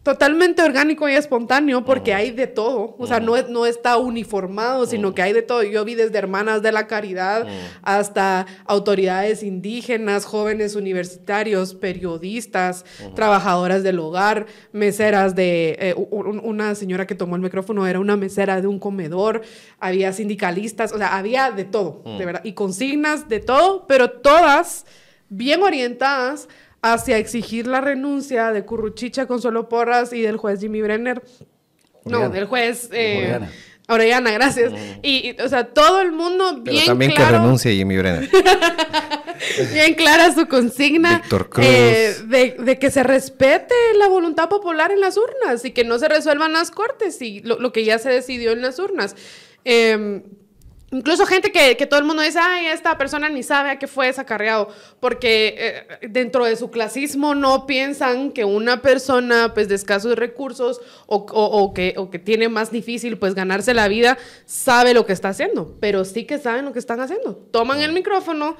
totalmente orgánico y espontáneo porque hay de todo. O sea, no, no está uniformado, sino que hay de todo. Yo vi desde hermanas de la caridad hasta autoridades indígenas, jóvenes universitarios, periodistas, trabajadoras del hogar, meseras de... Eh, una señora que tomó el micrófono era una mesera de un comedor, había sindicalistas, o sea, había de todo, de verdad. Y consignas de todo, pero todas bien orientadas hacia exigir la renuncia de Curruchicha Consuelo Porras y del juez Jimmy Brenner. No, del juez... Eh, Orellana, gracias. Y, o sea, todo el mundo bien Pero
también que renuncie Jimmy Brenner.
bien clara su consigna eh, de, que se respete la voluntad popular en las urnas y que no se resuelvan las cortes y lo, lo que ya se decidió en las urnas. Eh, Incluso gente que, todo el mundo dice, ay, esta persona ni sabe a qué fue desacarreado, porque eh, dentro de su clasismo no piensan que una persona pues de escasos recursos o, que, o que tiene más difícil pues ganarse la vida sabe lo que está haciendo, pero sí que saben lo que están haciendo. Toman el micrófono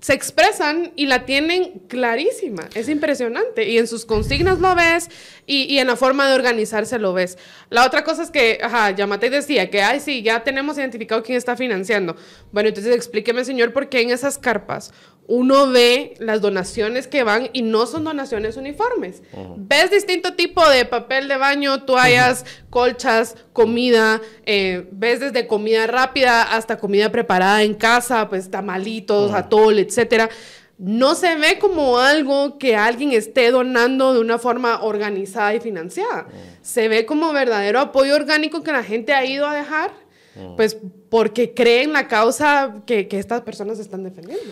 se expresan y la tienen clarísima. Es impresionante. Y en sus consignas lo ves y, en la forma de organizarse lo ves. La otra cosa es que, ajá, Yamate decía que, ay, sí, ya tenemos identificado quién está financiando. Bueno, entonces explíqueme, señor, por qué en esas carpas uno ve las donaciones que van y no son donaciones uniformes. Ves distinto tipo de papel de baño, toallas, colchas, comida, eh, ves desde comida rápida hasta comida preparada en casa, pues tamalitos, atol, etcétera. No se ve como algo que alguien esté donando de una forma organizada y financiada. Se ve como verdadero apoyo orgánico que la gente ha ido a dejar pues porque creen la causa que, estas personas están defendiendo.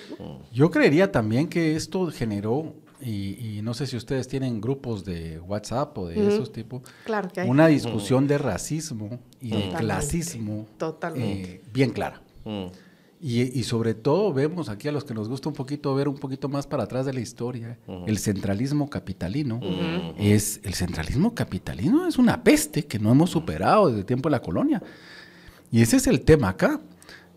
Yo creería también que esto generó, y, no sé si ustedes tienen grupos de WhatsApp o de esos tipos,
claro que hay.
una discusión de racismo y de clasismo eh, bien clara. Y, sobre todo vemos aquí a los que nos gusta un poquito ver un poquito más para atrás de la historia, el centralismo capitalino. es El centralismo capitalino es una peste que no hemos superado desde el tiempo de la colonia. Y ese es el tema acá.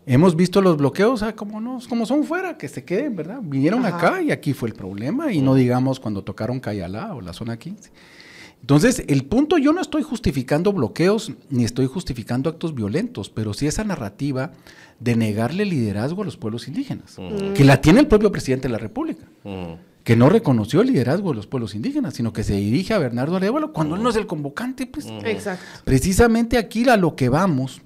Hemos visto los bloqueos ah, como, no, como son fuera, que se queden, ¿verdad? Vinieron acá y aquí fue el problema, y no digamos cuando tocaron Cayalá o la zona 15. Entonces, el punto, yo no estoy justificando bloqueos ni estoy justificando actos violentos, pero sí esa narrativa de negarle liderazgo a los pueblos indígenas, que la tiene el propio presidente de la República, que no reconoció el liderazgo de los pueblos indígenas, sino que se dirige a Bernardo Arevalo cuando él no es el convocante. Pues.
Exacto.
Precisamente aquí a lo que vamos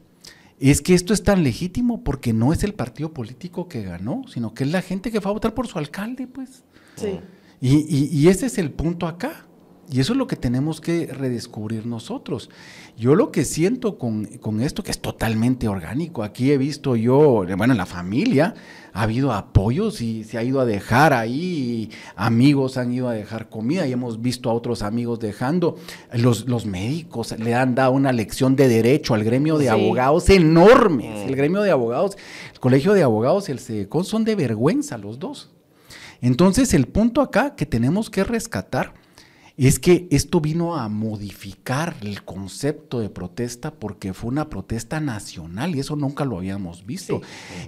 es que esto es tan legítimo porque no es el partido político que ganó, sino que es la gente que fue a votar por su alcalde, pues.
Sí.
Y, ese es el punto acá. Y eso es lo que tenemos que redescubrir nosotros. Yo lo que siento con, esto, que es totalmente orgánico, aquí he visto yo, bueno, en la familia ha habido apoyos y se ha ido a dejar ahí, amigos han ido a dejar comida y hemos visto a otros amigos dejando. Los, los médicos le han dado una lección de derecho al gremio de abogados enormes. El gremio de abogados, el colegio de abogados y el SECON son de vergüenza los dos. Entonces el punto acá que tenemos que rescatar es que esto vino a modificar el concepto de protesta porque fue una protesta nacional y eso nunca lo habíamos visto.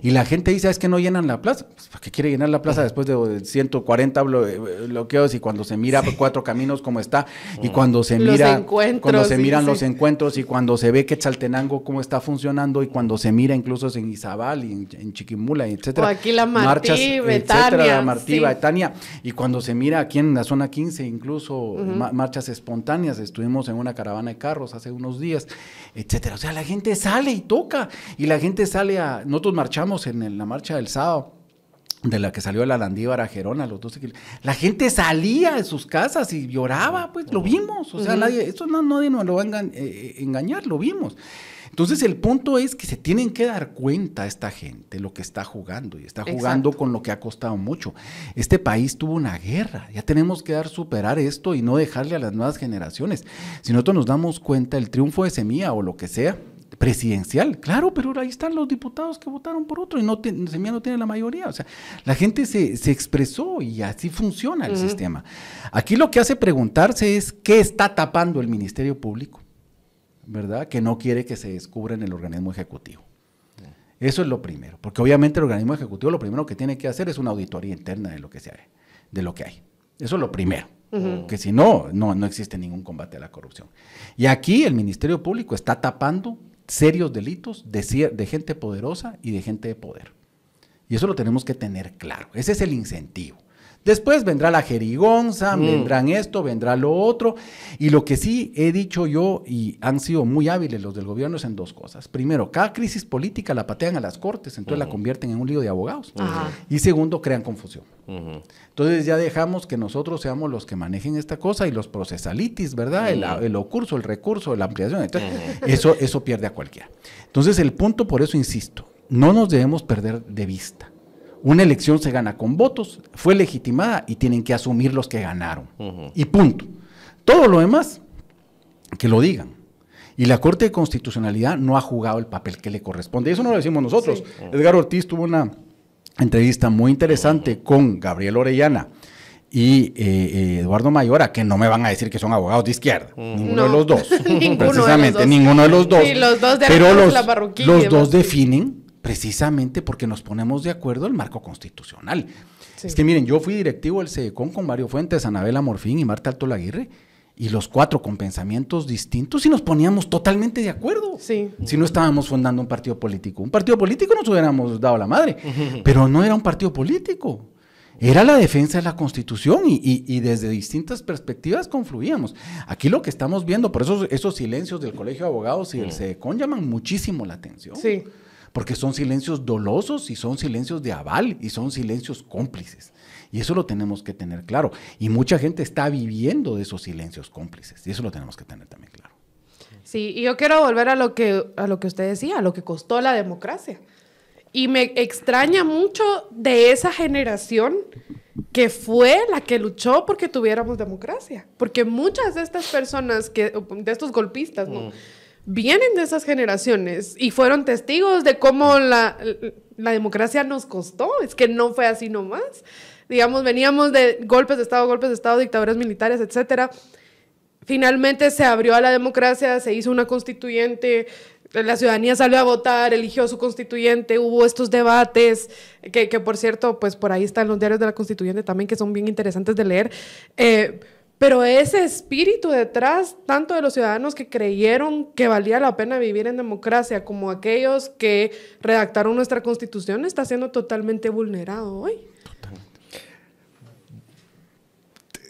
Y la gente dice, es que no llenan la plaza. Pues, ¿Para qué quiere llenar la plaza después de 140 eh, bloqueos y cuando se mira cuatro caminos como está y cuando se mira cuando se miran los encuentros y cuando se ve que Chaltenango cómo está funcionando y cuando se mira incluso en Izabal y en, Chiquimula, etcétera.
O aquí la Martí, Betania,
la Martí, Betania y cuando se mira aquí en la zona 15 incluso marchas espontáneas, estuvimos en una caravana de carros hace unos días, etcétera. O sea, la gente sale y toca, y la gente sale a. Nosotros marchamos en, la marcha del sábado de la que salió la Landívar a Gerona, los 12 La gente salía de sus casas y lloraba, pues lo vimos. O sea, nadie, eso no, nadie nos lo va a eh, engañar, lo vimos. Entonces el punto es que se tienen que dar cuenta esta gente lo que está jugando y está jugando con lo que ha costado mucho. Este país tuvo una guerra, ya tenemos que dar superar esto y no dejarle a las nuevas generaciones. Si nosotros nos damos cuenta el triunfo de Semilla o lo que sea, presidencial, claro, pero ahí están los diputados que votaron por otro y no Semilla no tiene la mayoría. O sea, la gente se, expresó y así funciona el sistema. Aquí lo que hace preguntarse es qué está tapando el Ministerio Público. ¿Verdad? Que no quiere que se descubra en el organismo ejecutivo. Eso es lo primero, porque obviamente el organismo ejecutivo lo primero que tiene que hacer es una auditoría interna de lo que, sea, de lo que hay. Eso es lo primero, que si no, no, no existe ningún combate a la corrupción. Y aquí el Ministerio Público está tapando serios delitos de, de gente poderosa y de gente de poder. Y eso lo tenemos que tener claro. Ese es el incentivo. Después vendrá la jerigonza, mm. vendrán esto, vendrá lo otro. Y lo que sí he dicho yo, y han sido muy hábiles los del gobierno, es en dos cosas. Primero, cada crisis política la patean a las cortes, entonces la convierten en un lío de abogados. Y segundo, crean confusión. Entonces ya dejamos que nosotros seamos los que manejen esta cosa y los procesalitis, ¿verdad? El, el ocurso, el recurso, la ampliación. eso, eso pierde a cualquiera. Entonces el punto, por eso insisto, no nos debemos perder de vista una elección se gana con votos, fue legitimada y tienen que asumir los que ganaron. Y punto. Todo lo demás, que lo digan. Y la Corte de Constitucionalidad no ha jugado el papel que le corresponde. Eso no lo decimos nosotros. Edgar Ortiz tuvo una entrevista muy interesante con Gabriel Orellana y eh, eh, Eduardo Mayora, que no me van a decir que son abogados de izquierda. Ninguno de los dos. precisamente, ninguno de los dos.
los dos
Pero los, los dos definen precisamente porque nos ponemos de acuerdo el marco constitucional. Es que miren, yo fui directivo del CECON con Mario Fuentes, Anabela Morfín y Marta Alto Laguirre, y los cuatro con pensamientos distintos y nos poníamos totalmente de acuerdo.
Sí.
Si no estábamos fundando un partido político. Un partido político nos hubiéramos dado la madre, pero no era un partido político. Era la defensa de la Constitución y, desde distintas perspectivas confluíamos. Aquí lo que estamos viendo, por eso esos silencios del Colegio de Abogados y del CECON llaman muchísimo la atención.
Sí.
Porque son silencios dolosos y son silencios de aval y son silencios cómplices. Y eso lo tenemos que tener claro. Y mucha gente está viviendo de esos silencios cómplices. Y eso lo tenemos que tener también claro.
Sí, y yo quiero volver a lo que, a lo que usted decía, a lo que costó la democracia. Y me extraña mucho de esa generación que fue la que luchó porque tuviéramos democracia. Porque muchas de estas personas, que, de estos golpistas, ¿no? Mm. Vienen de esas generaciones y fueron testigos de cómo la, la democracia nos costó. Es que no fue así nomás. Digamos, veníamos de golpes de Estado, golpes de Estado, dictaduras militares, etcétera. Finalmente se abrió a la democracia, se hizo una constituyente, la ciudadanía salió a votar, eligió su constituyente, hubo estos debates, que, que, por cierto, pues por ahí están los diarios de la constituyente también, que son bien interesantes de leer. Eh, pero ese espíritu detrás, tanto de los ciudadanos que creyeron que valía la pena vivir en democracia, como aquellos que redactaron nuestra constitución, está siendo totalmente vulnerado hoy.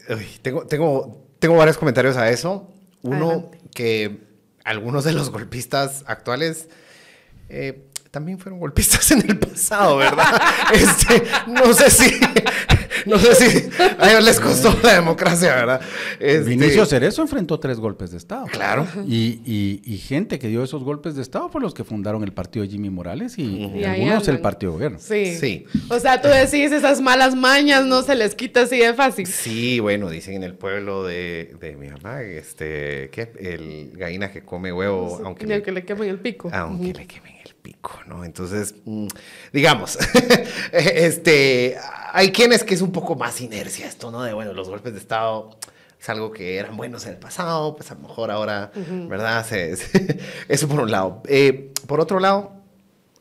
Totalmente. tengo, tengo, tengo varios comentarios a eso. Uno, que algunos de los golpistas actuales eh, también fueron golpistas en el pasado, ¿verdad? este, no sé si no sé si a ellos les costó la democracia, ¿verdad?
Este... Vinicio Cerezo enfrentó tres golpes de Estado.
Claro.
Y, gente que dio esos golpes de Estado fue los que fundaron el partido de Jimmy Morales y, algunos el partido de gobierno.
Sí. sí. O sea, tú decís, esas malas mañas no se les quita así de fácil.
Sí, bueno, dicen en el pueblo de, de mi mamá, este, ¿qué? El gallina que come huevo,
aunque... le, que le quemen el pico.
Aunque le quemen pico, ¿no? Entonces, mm, digamos, este, hay quienes que es un poco más inercia esto, ¿no? De, bueno, los golpes de Estado es algo que eran buenos en el pasado, pues a lo mejor ahora, ¿verdad? eso por un lado. Eh, por otro lado,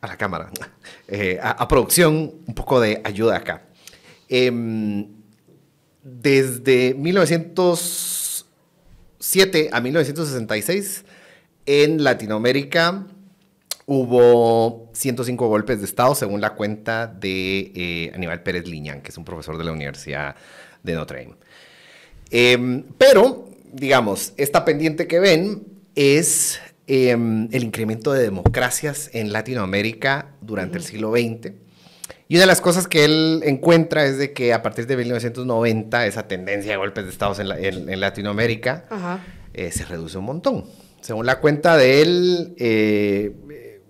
a la cámara, eh, a, producción, un poco de ayuda acá. Em, desde 1907 a 1966, en Latinoamérica Hubo 105 golpes de Estado, según la cuenta de eh, Aníbal Pérez Liñán, que es un profesor de la Universidad de Notre Dame. Em, pero, digamos, esta pendiente que ven es em, el incremento de democracias en Latinoamérica durante el siglo XX. Y una de las cosas que él encuentra es de que a partir de 1990 esa tendencia de golpes de Estado en, Latinoamérica eh, se reduce un montón. Según la cuenta de él, eh,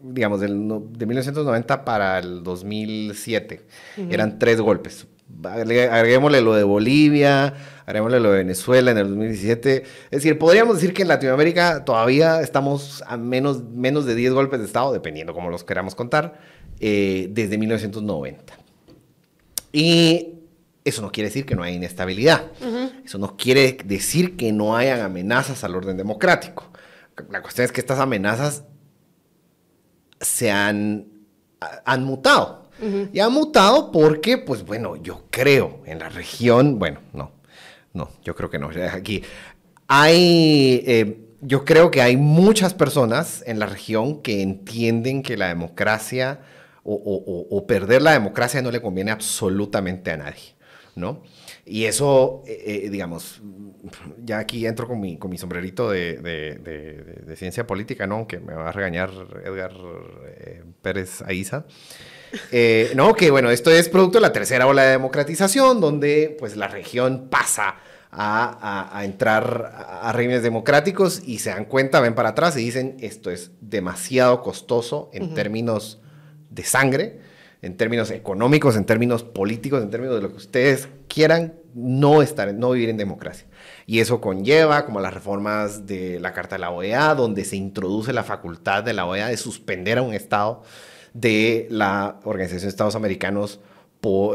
digamos, del, de 1990 para el 2007. Eran tres golpes. Agreguémosle lo de Bolivia, agreguémosle lo de Venezuela en el 2017. Es decir, podríamos decir que en Latinoamérica todavía estamos a menos, menos de 10 golpes de Estado, dependiendo cómo los queramos contar, eh, desde 1990. Y eso no quiere decir que no haya inestabilidad. Eso no quiere decir que no hayan amenazas al orden democrático. La cuestión es que estas amenazas se han, han mutado. Y han mutado porque, pues bueno, yo creo en la región, bueno, no, no, yo creo que no. Aquí hay, eh, yo creo que hay muchas personas en la región que entienden que la democracia o perder la democracia no le conviene absolutamente a nadie, ¿no? Y eso, eh, eh, digamos, ya aquí entro con mi, con mi sombrerito de, de, ciencia política, ¿no? Aunque me va a regañar Edgar eh, Pérez Aiza. no, que bueno, esto es producto de la tercera ola de democratización, donde pues la región pasa a, a, entrar a regímenes democráticos y se dan cuenta, ven para atrás y dicen, esto es demasiado costoso en términos de sangre en términos económicos, en términos políticos, en términos de lo que ustedes quieran, no, estar, no vivir en democracia. Y eso conlleva como las reformas de la Carta de la OEA, donde se introduce la facultad de la OEA de suspender a un Estado de la Organización de Estados Americanos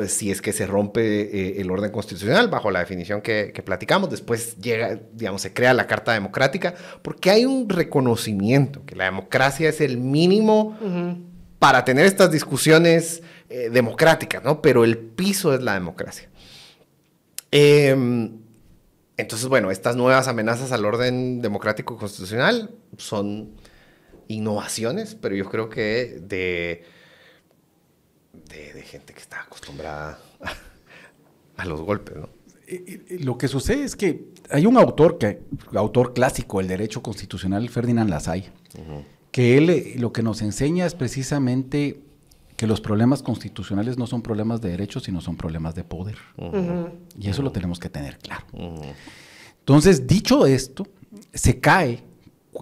si es que se rompe eh, el orden constitucional bajo la definición que, platicamos. Después llega, digamos, se crea la Carta Democrática, porque hay un reconocimiento que la democracia es el mínimo para tener estas discusiones eh, democráticas, ¿no? Pero el piso es la democracia. Em, entonces, bueno, estas nuevas amenazas al orden democrático constitucional son innovaciones, pero yo creo que de, de, gente que está acostumbrada a, los golpes, ¿no?
Lo que sucede es que hay un autor, que, autor clásico del derecho constitucional, Ferdinand Lassalle, que él eh, lo que nos enseña es precisamente que los problemas constitucionales no son problemas de derecho, sino son problemas de poder. Y eso lo tenemos que tener claro. Entonces, dicho esto, se cae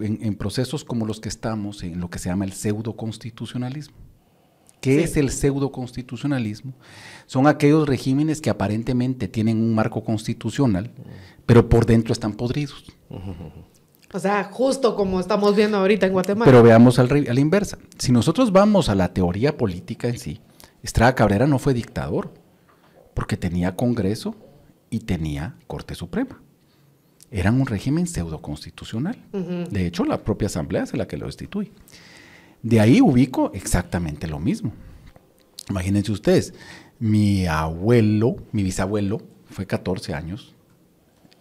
en, procesos como los que estamos, en lo que se llama el pseudo-constitucionalismo. ¿Qué es el pseudo-constitucionalismo? Son aquellos regímenes que aparentemente tienen un marco constitucional, pero por dentro están podridos.
O sea, justo como estamos viendo ahorita en Guatemala.
Pero veamos al, a la inversa. Si nosotros vamos a la teoría política en sí, Estrada Cabrera no fue dictador, porque tenía Congreso y tenía Corte Suprema eran un régimen pseudo constitucional. De hecho, la propia Asamblea es la que lo destituye. De ahí ubico exactamente lo mismo. Imagínense ustedes, mi abuelo, mi bisabuelo, fue 14 años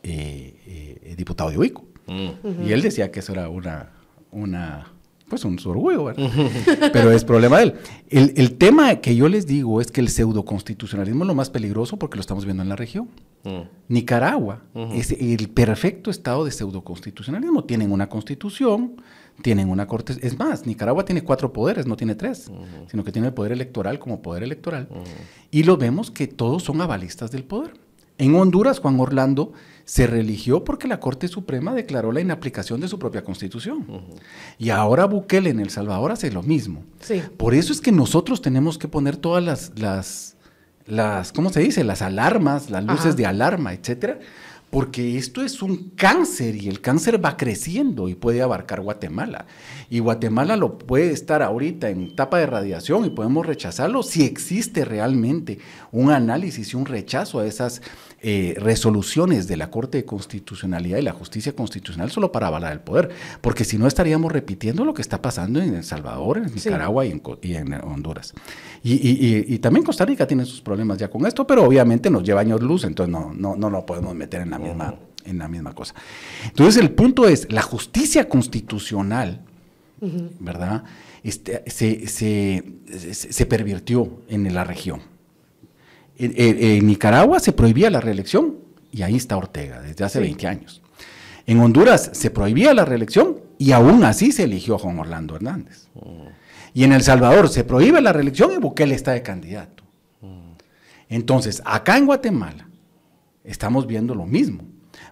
eh, eh, diputado de Ubico. Mm. Y él decía que eso era una, una pues un orgullo, ¿verdad? Pero es problema de él. El, el, tema que yo les digo es que el pseudoconstitucionalismo es lo más peligroso porque lo estamos viendo en la región. Mm. Nicaragua es el perfecto estado de pseudoconstitucionalismo. Tienen una constitución, tienen una corte. Es más, Nicaragua tiene cuatro poderes, no tiene tres, sino que tiene el poder electoral como poder electoral. Y lo vemos que todos son avalistas del poder. En Honduras, Juan Orlando se religió porque la Corte Suprema declaró la inaplicación de su propia constitución. Y ahora Bukele en El Salvador hace lo mismo. Por eso es que nosotros tenemos que poner todas las, las, las ¿cómo se dice? Las alarmas, las luces de alarma, etcétera, porque esto es un cáncer y el cáncer va creciendo y puede abarcar Guatemala. Y Guatemala lo puede estar ahorita en etapa de radiación y podemos rechazarlo si existe realmente un análisis y un rechazo a esas eh, resoluciones de la Corte de Constitucionalidad y la Justicia Constitucional solo para avalar el poder, porque si no estaríamos repitiendo lo que está pasando en El Salvador, en Nicaragua y, en, Honduras. Y, también Costa Rica tiene sus problemas ya con esto, pero obviamente nos lleva años luz, entonces no, no, no lo podemos meter en la misma, en la misma cosa. Entonces el punto es, la justicia constitucional, ¿verdad? Este, se, se, se pervirtió en la región. En, Nicaragua se prohibía la reelección y ahí está Ortega desde hace 20 años. En Honduras se prohibía la reelección y aún así se eligió a Juan Orlando Hernández. Y en El Salvador se prohíbe la reelección y Bukele está de candidato. Entonces, acá en Guatemala estamos viendo lo mismo.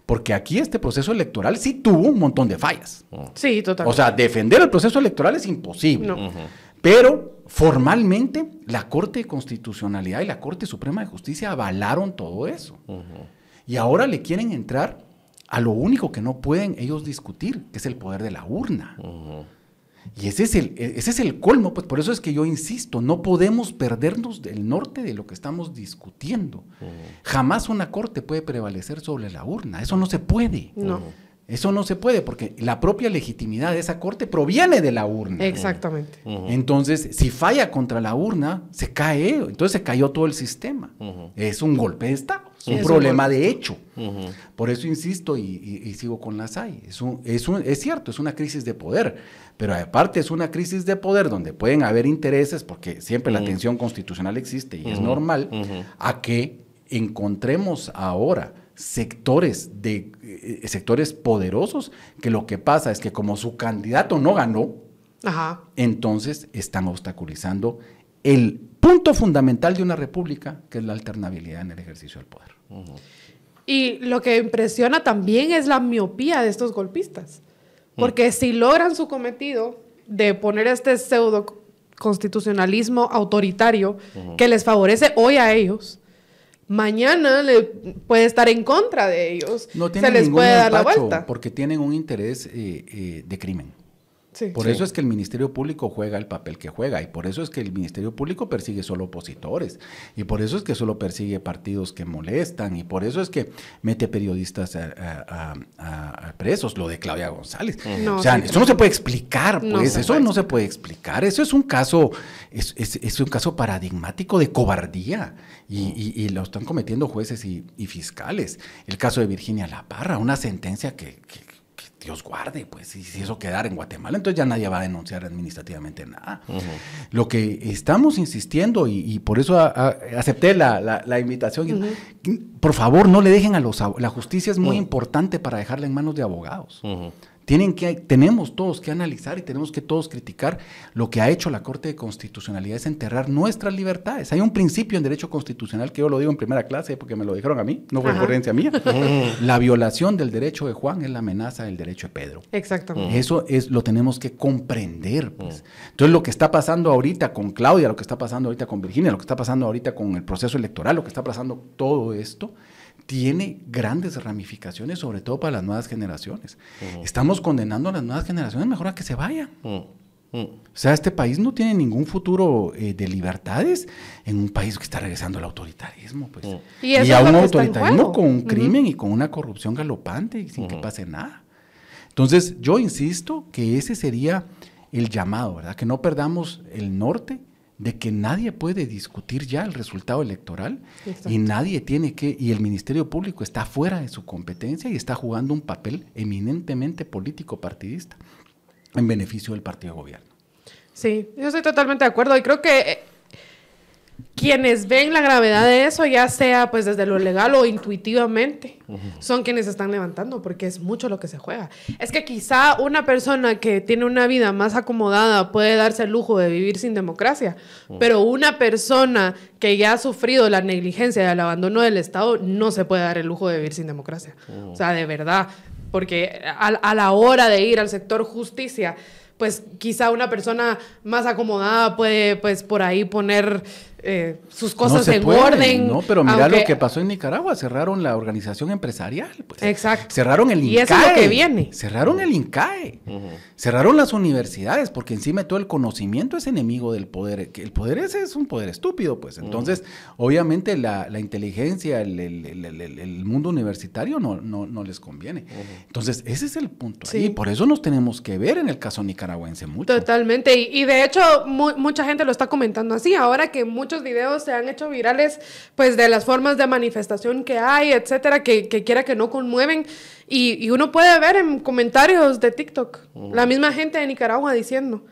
Porque aquí este proceso electoral sí tuvo un montón de fallas.
Sí, totalmente.
O sea, defender el proceso electoral es imposible. Pero formalmente la Corte de Constitucionalidad y la Corte Suprema de Justicia avalaron todo eso. Y ahora le quieren entrar a lo único que no pueden ellos discutir, que es el poder de la urna. Y ese es, el, ese es el colmo, pues por eso es que yo insisto, no podemos perdernos del norte de lo que estamos discutiendo. Jamás una corte puede prevalecer sobre la urna, eso no se puede.
No.
Eso no se puede porque la propia legitimidad de esa corte proviene de la urna.
Exactamente.
Entonces, si falla contra la urna, se cae, entonces se cayó todo el sistema. Es un golpe de Estado, es un problema de hecho. Por eso insisto y, sigo con las hay. Es, es, es cierto, es una crisis de poder, pero aparte es una crisis de poder donde pueden haber intereses, porque siempre la tensión constitucional existe y es normal, a que encontremos ahora sectores de eh, sectores poderosos que lo que pasa es que como su candidato no ganó, entonces están obstaculizando el punto fundamental de una república, que es la alternabilidad en el ejercicio del poder.
Y lo que impresiona también es la miopía de estos golpistas, porque si logran su cometido de poner este pseudo constitucionalismo autoritario que les favorece hoy a ellos, mañana le puede estar en contra de ellos.
No se les puede dar la vuelta. Porque tienen un interés eh, eh, de crimen. Por eso es que el Ministerio Público juega el papel que juega y por eso es que el Ministerio Público persigue solo opositores y por eso es que solo persigue partidos que molestan y por eso es que mete periodistas a, presos, lo de Claudia González. o sea, eso no se puede explicar, pues, eso no se puede explicar. Eso es un caso, es, es, un caso paradigmático de cobardía y, lo están cometiendo jueces y, fiscales. El caso de Virginia La Parra, una sentencia que Dios guarde, pues, y si eso quedara en Guatemala, entonces ya nadie va a denunciar administrativamente nada. Lo que estamos insistiendo, y, por eso acepté la, invitación, por favor, no le dejen a los... La justicia es muy importante para dejarla en manos de abogados. Tienen que, tenemos todos que analizar y tenemos que todos criticar lo que ha hecho la Corte de Constitucionalidad es enterrar nuestras libertades. Hay un principio en derecho constitucional que yo lo digo en primera clase porque me lo dijeron a mí, no fue ocurrencia mía. la violación del derecho de Juan es la amenaza del derecho de Pedro.
Exactamente.
Eso es lo tenemos que comprender. Pues. Entonces lo que está pasando ahorita con Claudia, lo que está pasando ahorita con Virginia, lo que está pasando ahorita con el proceso electoral, lo que está pasando todo esto tiene grandes ramificaciones, sobre todo para las nuevas generaciones. Estamos condenando a las nuevas generaciones mejor a que se vayan. O sea, este país no tiene ningún futuro eh, de libertades en un país que está regresando al autoritarismo. Pues. Y, a un autoritarismo con un crimen y con una corrupción galopante y sin que pase nada. Entonces, yo insisto que ese sería el llamado, ¿verdad? Que no perdamos el norte de que nadie puede discutir ya el resultado electoral y nadie tiene que, y el Ministerio Público está fuera de su competencia y está jugando un papel eminentemente político partidista en beneficio del partido de gobierno.
Sí, yo estoy totalmente de acuerdo y creo que eh, quienes ven la gravedad de eso, ya sea pues desde lo legal o intuitivamente, son quienes están levantando, porque es mucho lo que se juega. Es que quizá una persona que tiene una vida más acomodada puede darse el lujo de vivir sin democracia, pero una persona que ya ha sufrido la negligencia y el abandono del Estado no se puede dar el lujo de vivir sin democracia. O sea, de verdad, porque a, a la hora de ir al sector justicia, pues quizá una persona más acomodada puede pues por ahí poner eh, sus cosas en orden.
No, pero mira lo que pasó en Nicaragua, cerraron la organización empresarial. Pues.
Exacto.
Cerraron el INCAE.
Y eso es lo que viene.
Cerraron el INCAE. Cerraron las universidades, porque encima todo el conocimiento es enemigo del poder. El poder ese es un poder estúpido, pues. Entonces, obviamente la, inteligencia, el, mundo universitario no, no, les conviene. Entonces, ese es el punto. Sí. Y por eso nos tenemos que ver en el caso nicaragüense mucho.
Totalmente. Y, de hecho, mucha gente lo está comentando así. Ahora que muchos videos se han hecho virales, pues de las formas de manifestación que hay, etcétera, que, quiera que no conmueven. Y, uno puede ver en comentarios de TikTok la misma gente de Nicaragua diciendo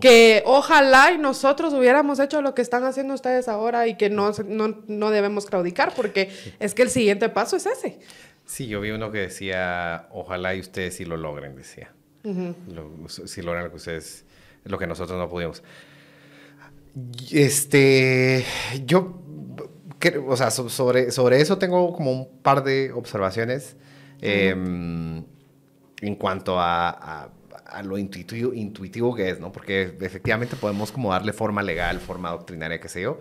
que ojalá y nosotros hubiéramos hecho lo que están haciendo ustedes ahora y que no, no, debemos claudicar, porque es que el siguiente paso es ese.
Sí, yo vi uno que decía, ojalá y ustedes sí lo logren, decía. si logran lo que ustedes, lo que nosotros no pudimos. Este, yo, o sea, sobre, sobre eso tengo como un par de observaciones em, en cuanto a, lo intuitivo, intuitivo que es, ¿no? Porque efectivamente podemos como darle forma legal, forma doctrinaria, qué sé yo.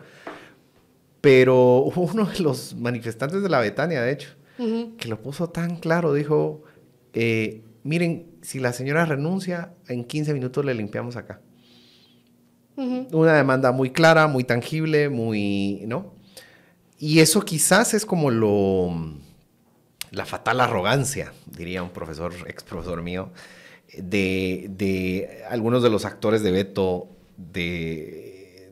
Pero uno de los manifestantes de la Betania, de hecho, que lo puso tan claro, dijo, eh, miren, si la señora renuncia, en 15 minutos le limpiamos acá. Una demanda muy clara, muy tangible, muy, ¿no? Y eso quizás es como lo, la fatal arrogancia, diría un profesor, ex profesor mío, de, de algunos de los actores de veto de,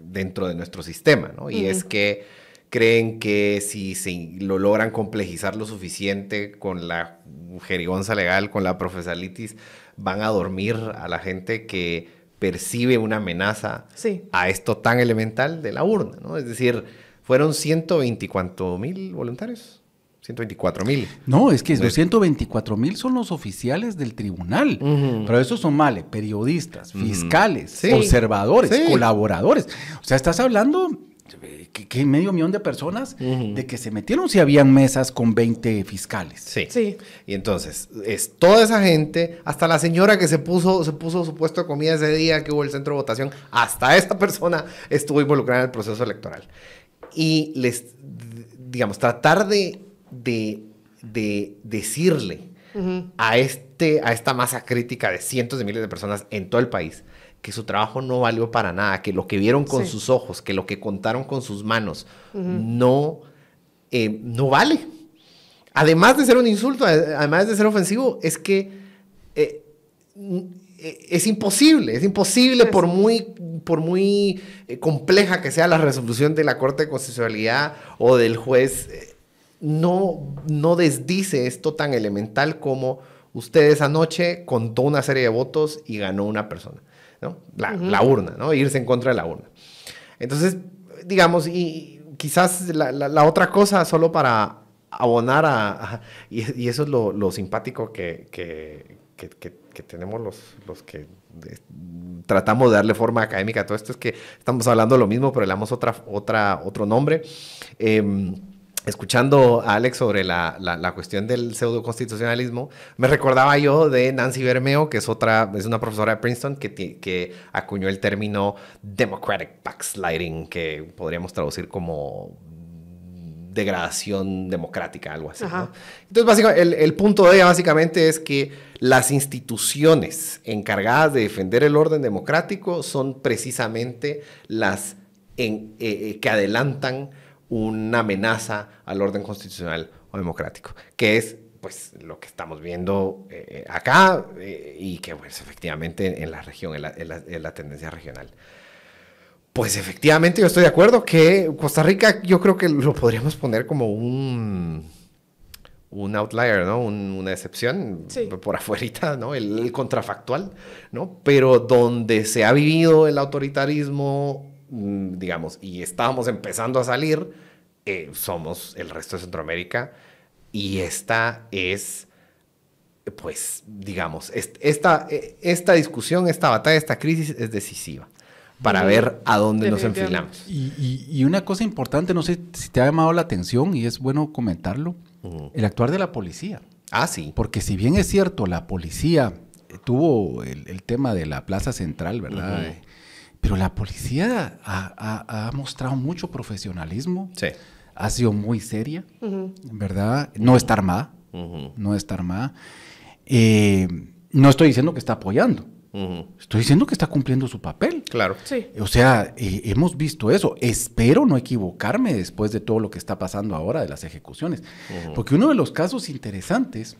dentro de nuestro sistema, ¿no? Y es que creen que si se lo logran complejizar lo suficiente con la jerigonza legal, con la profesalitis, van a dormir a la gente que percibe una amenaza a esto tan elemental de la urna, ¿no? Es decir, fueron 124 mil voluntarios. 124 mil.
No, es que los 124 mil son los oficiales del tribunal. Pero esos son males, periodistas, fiscales, observadores, colaboradores. O sea, estás hablando que, medio millón de personas de que se metieron si habían mesas con 20 fiscales.
Sí. sí. Y entonces, es toda esa gente, hasta la señora que se puso, se puso su puesto de comida ese día que hubo el centro de votación, hasta esta persona estuvo involucrada en el proceso electoral. Y les, digamos, tratar de, de, de decirle a, este, a esta masa crítica de cientos de miles de personas en todo el país que su trabajo no valió para nada, que lo que vieron con sus ojos, que lo que contaron con sus manos, no, eh, no vale. Además de ser un insulto, además de ser ofensivo, es que eh, es imposible, es imposible por muy, por muy eh, compleja que sea la resolución de la Corte de Constitucionalidad o del juez, no, no desdice esto tan elemental como ustedes anoche contó una serie de votos y ganó una persona. La, urna, ¿no? Irse en contra de la urna. Entonces, digamos, y quizás la, otra cosa, solo para abonar a... y, eso es lo, simpático que, tenemos los, los que tratamos de darle forma académica a todo esto, es que estamos hablando de lo mismo, pero le damos otra, otra, otro nombre. Eh, escuchando a Alex sobre la, la, cuestión del pseudo constitucionalismo, me recordaba yo de Nancy Bermeo, que es otra, es una profesora de Princeton que, que acuñó el término democratic backsliding, que podríamos traducir como degradación democrática, algo así. Entonces, básicamente, el, el, punto de ella básicamente es que las instituciones encargadas de defender el orden democrático son precisamente las en, eh, eh, que adelantan una amenaza al orden constitucional o democrático, que es pues lo que estamos viendo eh, acá eh, y que pues efectivamente en la región, en la, tendencia regional. Pues efectivamente yo estoy de acuerdo que Costa Rica yo creo que lo podríamos poner como un, un outlier, ¿no? una excepción por afuera, ¿no? El, el, contrafactual, ¿no? Pero donde se ha vivido el autoritarismo digamos, y estábamos empezando a salir, eh, somos el resto de Centroamérica y esta es, pues, digamos, esta, eh, esta discusión, esta batalla, esta crisis es decisiva para ver a dónde nos enfilamos.
Y, una cosa importante, no sé si te ha llamado la atención y es bueno comentarlo, el actuar de la policía.
Ah, sí.
Porque si bien es cierto, la policía tuvo el, tema de la Plaza Central, ¿verdad? Pero la policía ha, mostrado mucho profesionalismo.
Sí.
Ha sido muy seria, ¿verdad? No está armada. No está armada. Eh, no estoy diciendo que está apoyando. Estoy diciendo que está cumpliendo su papel.
Claro.
Sí.
O sea, eh, hemos visto eso. Espero no equivocarme después de todo lo que está pasando ahora de las ejecuciones. Porque uno de los casos interesantes,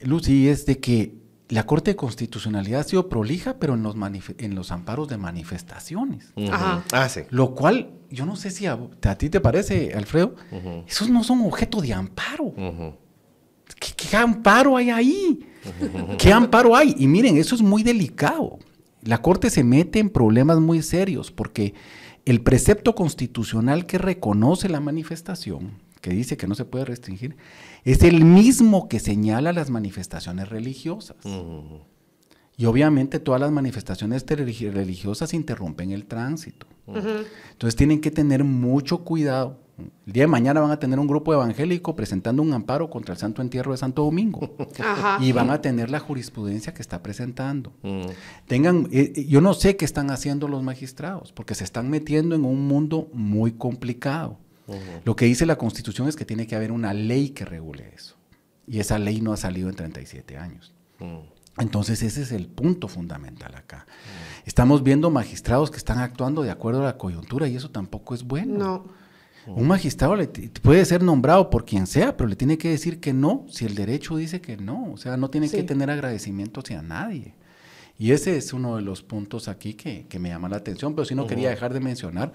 Lucy, es de que la Corte de Constitucionalidad ha sido prolija, pero en los, en los amparos de manifestaciones.
Ajá. Ah, sí.
Lo cual, yo no sé si a, ti te parece, Alfredo, esos no son objeto de amparo. ¿Qué, amparo hay ahí? ¿Qué amparo hay? Y miren, eso es muy delicado. La Corte se mete en problemas muy serios porque el precepto constitucional que reconoce la manifestación, que dice que no se puede restringir, es el mismo que señala las manifestaciones religiosas. Y obviamente todas las manifestaciones religiosas interrumpen el tránsito. Entonces tienen que tener mucho cuidado. El día de mañana van a tener un grupo evangélico presentando un amparo contra el Santo Entierro de Santo Domingo. Y van a tener la jurisprudencia que está presentando. Tengan, eh, eh, yo no sé qué están haciendo los magistrados, porque se están metiendo en un mundo muy complicado. Lo que dice la Constitución es que tiene que haber una ley que regule eso. Y esa ley no ha salido en 37 años. Entonces ese es el punto fundamental acá. Estamos viendo magistrados que están actuando de acuerdo a la coyuntura y eso tampoco es bueno.
No.
Un magistrado puede ser nombrado por quien sea, pero le tiene que decir que no si el derecho dice que no. O sea, no tiene que tener agradecimiento hacia nadie. Y ese es uno de los puntos aquí que, me llama la atención, pero si no quería dejar de mencionar,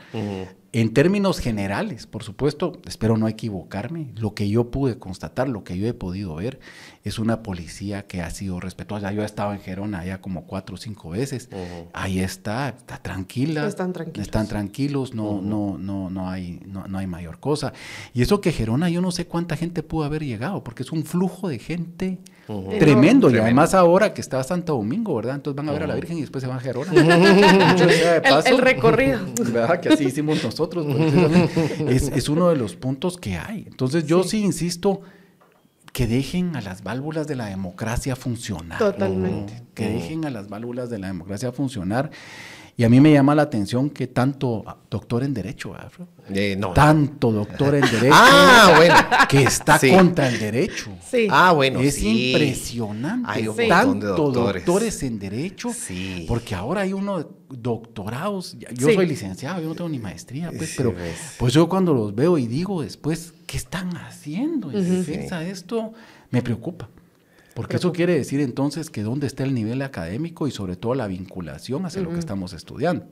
en términos generales, por supuesto, espero no equivocarme, lo que yo pude constatar, lo que yo he podido ver, es una policía que ha sido respetuosa. Yo he estado en Gerona ya como cuatro o cinco veces, ahí está, está tranquila,
están tranquilos,
están tranquilos no, no, no, no, hay, no, no hay mayor cosa. Y eso que Gerona, yo no sé cuánta gente pudo haber llegado, porque es un flujo de gente Tremendo. Y además ahora que está Santo Domingo, ¿verdad? Entonces van a ver a la Virgen y después se van a Gerona.
el, recorrido.
¿Verdad? Que así hicimos nosotros. Es, es, uno de los puntos que hay. Entonces yo sí, insisto que dejen a las válvulas de la democracia funcionar.
Totalmente.
Que dejen a las válvulas de la democracia funcionar Y a mí me llama la atención que tanto doctor en Derecho, Afro,
Eh, no.
tanto doctor en Derecho,
Ah, bueno.
que está
Sí.
contra el Derecho.
Sí.
Ah, bueno,
es
sí.
impresionante.
Hay un
Sí.
montón de
Tanto
doctores.
doctores. en Derecho.
Sí.
Porque ahora hay unos doctorados. Yo
Sí.
soy licenciado, yo no tengo ni maestría, pues,
Sí,
pero
ves.
pues yo cuando los veo y digo después, ¿qué están haciendo en defensa de esto? Me preocupa. Porque eso quiere decir entonces que dónde está el nivel académico y sobre todo la vinculación hacia lo que estamos estudiando.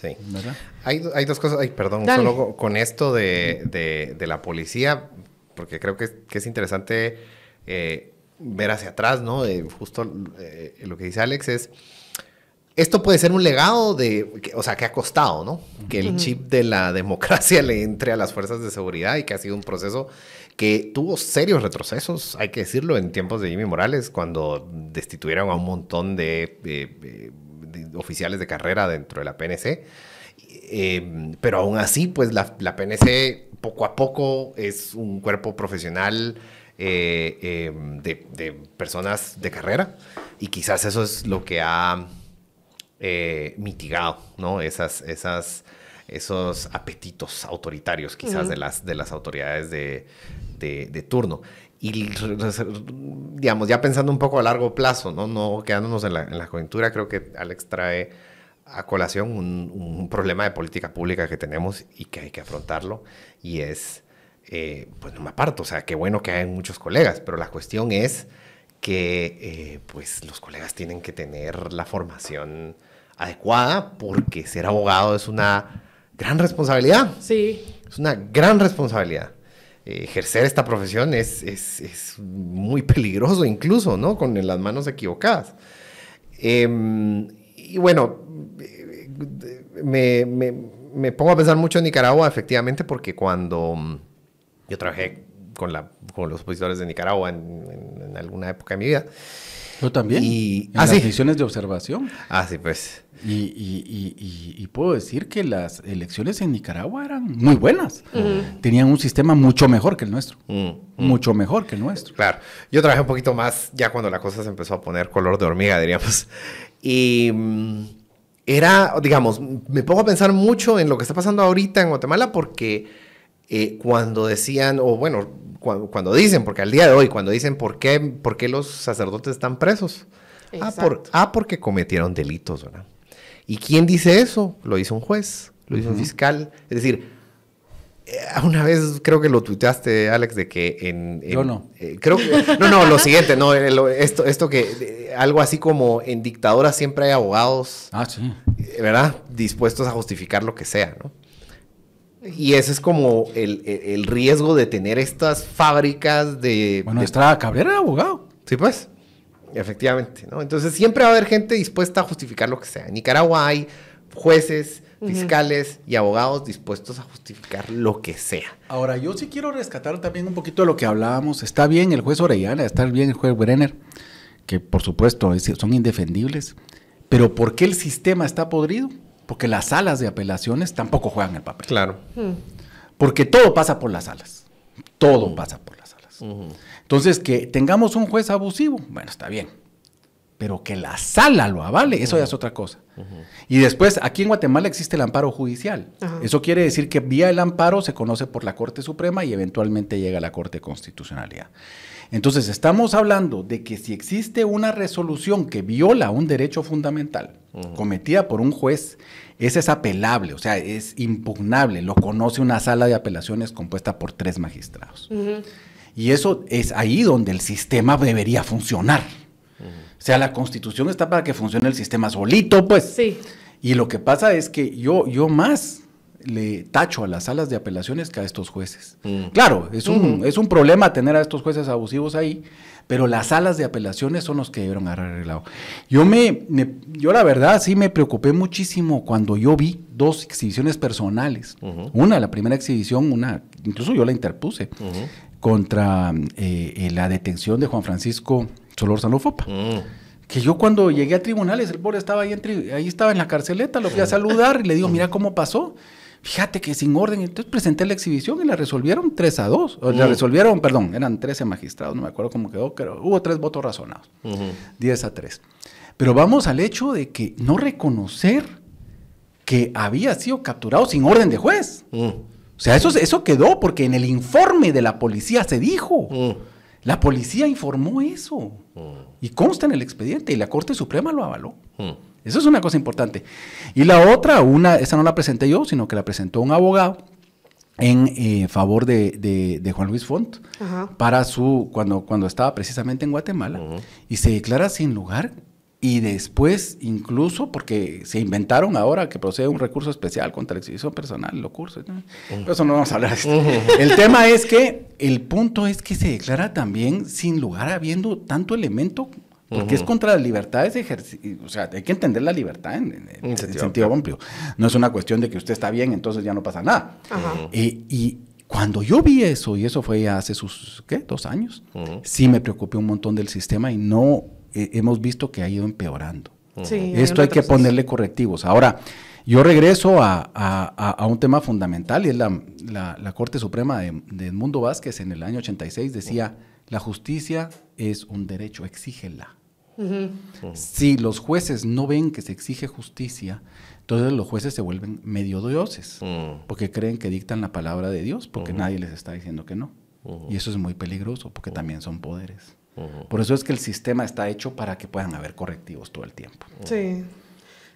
Sí.
¿verdad?
Hay, hay dos cosas, ay, perdón,
Dale.
solo co- con esto de, de- de la policía, porque creo que, es- que es interesante eh, ver hacia atrás, ¿no? De justo eh, lo que dice Alex es, esto puede ser un legado de, que- o sea, que ha costado, ¿no? Que el chip de la democracia le entre a las fuerzas de seguridad y que ha sido un proceso que tuvo serios retrocesos, hay que decirlo, en tiempos de Jimmy Morales, cuando destituyeron a un montón de, de- de oficiales de carrera dentro de la PNC. Eh, pero aún así, pues la, la PNC poco a poco es un cuerpo profesional eh, eh, de, de personas de carrera y quizás eso es lo que ha eh, mitigado, ¿no? Esas, esas, esos apetitos autoritarios quizás de, las, de las autoridades de, de- de turno. Y, digamos, ya pensando un poco a largo plazo, ¿no? No quedándonos en la, en la coyuntura, creo que Alex trae a colación un, un problema de política pública que tenemos y que hay que afrontarlo, y es, eh, pues no me aparto, o sea, qué bueno que hay muchos colegas, pero la cuestión es que eh, pues los colegas tienen que tener la formación adecuada porque ser abogado es una gran responsabilidad.
Sí.
Es una gran responsabilidad. Eh, ejercer esta profesión es, es- es muy peligroso incluso, ¿no? Con las manos equivocadas. Em, y bueno, eh, me, me- me pongo a pensar mucho en Nicaragua, efectivamente, porque cuando mm, yo trabajé con, la, con los opositores de Nicaragua en, en- en alguna época de mi vida.
Yo también.
Y-
en
ah,
las
sí.
misiones de observación.
Ah, sí, pues.
Y, y- y- y- y puedo decir que las elecciones en Nicaragua eran muy buenas. Tenían un sistema mucho mejor que el nuestro.
mm,
Mucho mejor que el nuestro.
Claro, yo trabajé un poquito más ya cuando la cosa se empezó a poner color de hormiga, diríamos. Y mm, era, digamos, me pongo a pensar mucho en lo que está pasando ahorita en Guatemala porque eh, cuando decían, o bueno, cuando, cuando dicen, porque al día de hoy, cuando dicen por qué, por qué los sacerdotes están presos. Ah, por- ah, porque cometieron delitos, ¿verdad? ¿Y quién dice eso? Lo dice un juez, lo dice un fiscal. Es decir, eh, una vez creo que lo tuiteaste, Alex, de que en... en-
Yo no.
eh, creo que... No, no, lo siguiente, no, lo- esto, esto que... algo así como en dictaduras siempre hay abogados,
Ah, sí.
eh, ¿verdad? Dispuestos a justificar lo que sea, ¿no? Y ese es como el, el- el riesgo de tener estas fábricas de...
Bueno,
de-
Estrada Cabrera era abogado.
Sí, pues. Efectivamente, ¿no? Entonces siempre va a haber gente dispuesta a justificar lo que sea. En Nicaragua hay jueces, fiscales y abogados dispuestos a justificar lo que sea.
Ahora, yo sí quiero rescatar también un poquito de lo que hablábamos. Está bien el juez Orellana, está bien el juez Brenner, que por supuesto es- son indefendibles. Pero ¿por qué el sistema está podrido? Porque las salas de apelaciones tampoco juegan el papel.
Claro.
Porque todo pasa por las salas. Todo pasa por Entonces, que tengamos un juez abusivo, bueno, está bien. Pero que la sala lo avale, eso ya es otra cosa. Y después, aquí en Guatemala existe el amparo judicial. Eso quiere decir que vía el amparo se conoce por la Corte Suprema y eventualmente llega a la Corte de Constitucionalidad. Entonces, estamos hablando de que si existe una resolución que viola un derecho fundamental cometida por un juez, esa es apelable, o sea, es impugnable, lo conoce una sala de apelaciones compuesta por tres magistrados. Y eso es ahí donde el sistema debería funcionar. O sea, la constitución está para que funcione el sistema solito, pues.
Sí.
Y lo que pasa es que yo, yo más le tacho a las salas de apelaciones que a estos jueces. Claro, es un, es un problema tener a estos jueces abusivos ahí, pero las salas de apelaciones son los que debieron haber arreglado. Yo, me, me- yo la verdad sí me preocupé muchísimo cuando yo vi dos exhibiciones personales. Una, la primera exhibición, una, incluso yo la interpuse, contra eh, eh, la detención de Juan Francisco Solórzano Fopa. Que yo cuando llegué a tribunales, el pobre estaba ahí, en ahí estaba en la carceleta, lo fui a saludar y le digo, mira cómo pasó. Fíjate que sin orden, entonces presenté la exhibición y la resolvieron 3 a 2. O la resolvieron, perdón, eran 13 magistrados, no me acuerdo cómo quedó, pero hubo tres votos razonados. 10 a 3. Pero vamos al hecho de que no reconocer que había sido capturado sin orden de juez. Mm. O sea, eso, eso quedó porque en el informe de la policía se dijo. Mm. La policía informó eso. Mm. Y consta en el expediente y la Corte Suprema lo avaló. Eso es una cosa importante. Y la otra, una, esa no la presenté yo, sino que la presentó un abogado en eh, favor de, Juan Luis Font para su cuando, cuando estaba precisamente en Guatemala y se declara sin lugar y después incluso porque se inventaron ahora que procede un recurso especial contra la exhibición personal, lo curso. Pero eso no vamos a hablar. El tema es que el punto es que se declara también sin lugar habiendo tanto elemento porque es contra las libertades de ejercicio. O sea, hay que entender la libertad en, sentido, amplio. No es una cuestión de que usted está bien, entonces ya no pasa nada. Eh, y cuando yo vi eso, y eso fue hace sus, ¿qué? Dos años, sí me preocupé un montón del sistema y no eh, hemos visto que ha ido empeorando. Esto hay que ponerle correctivos. Ahora, yo regreso a, un tema fundamental y es la, Corte Suprema de, de, Edmundo Vázquez en el año 86 decía, la justicia es un derecho, exígela. Si los jueces no ven que se exige justicia, entonces los jueces se vuelven medio dioses, porque creen que dictan la palabra de Dios, porque nadie les está diciendo que no. Y eso es muy peligroso, porque también son poderes. Por eso es que el sistema está hecho para que puedan haber correctivos todo el tiempo.
Sí.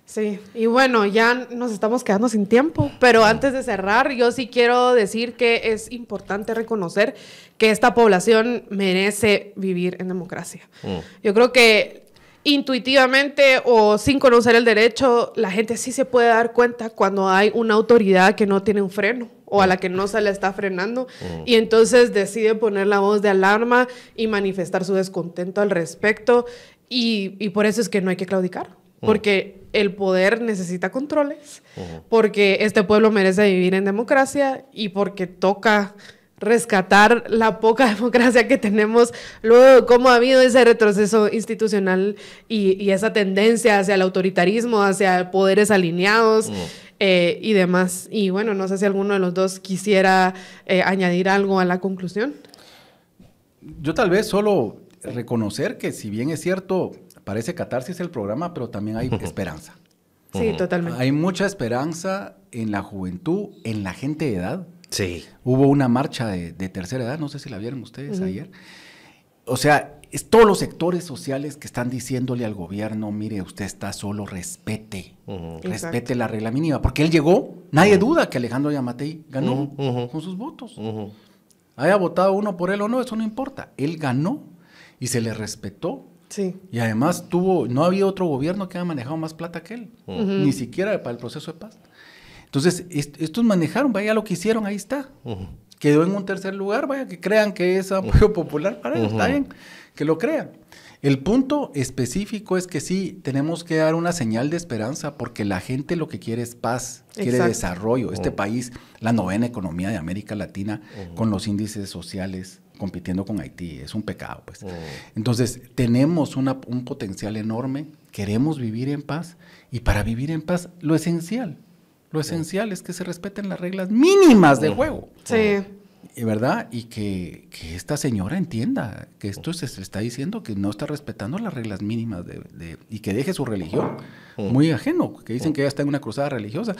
Sí, y bueno, ya nos estamos quedando sin tiempo, pero antes de cerrar, yo sí quiero decir que es importante reconocer que esta población merece vivir en democracia. Mm. Yo creo que intuitivamente o sin conocer el derecho, la gente sí se puede dar cuenta cuando hay una autoridad que no tiene un freno o a la que no se le está frenando mm. y entonces decide poner la voz de alarma y manifestar su descontento al respecto y, y por eso es que no hay que claudicar, mm. porque el poder necesita controles, porque este pueblo merece vivir en democracia y porque toca rescatar la poca democracia que tenemos, luego cómo ha habido ese retroceso institucional y, esa tendencia hacia el autoritarismo, hacia poderes alineados eh, y demás. Y bueno, no sé si alguno de los dos quisiera eh, añadir algo a la conclusión.
Yo tal vez solo reconocer que si bien es cierto, parece catarsis el programa, pero también hay esperanza.
Sí, totalmente.
Hay mucha esperanza en la juventud, en la gente de edad.
Sí.
Hubo una marcha de, tercera edad, no sé si la vieron ustedes ayer. O sea, es todos los sectores sociales que están diciéndole al gobierno, mire, usted está solo, respete, respete la regla mínima, porque él llegó, nadie duda que Alejandro Yamatei ganó con sus votos. Haya votado uno por él o no, eso no importa, él ganó y se le respetó. Y además tuvo, no había otro gobierno que haya manejado más plata que él, ni siquiera para el proceso de paz. Entonces, estos manejaron, vaya lo que hicieron, ahí está. Quedó en un tercer lugar, vaya que crean que es apoyo popular para él, está bien, que lo crean. El punto específico es que sí, tenemos que dar una señal de esperanza porque la gente lo que quiere es paz, quiere desarrollo. Este país, la novena economía de América Latina, con los índices sociales, compitiendo con Haití. Es un pecado, pues. Entonces, tenemos un potencial enorme, queremos vivir en paz y para vivir en paz, lo esencial, lo esencial es que se respeten las reglas mínimas del juego.
Sí.
¿Verdad? Y que, esta señora entienda que esto se, está diciendo que no está respetando las reglas mínimas de, y que deje su religión. Muy ajeno, que dicen que ella está en una cruzada religiosa.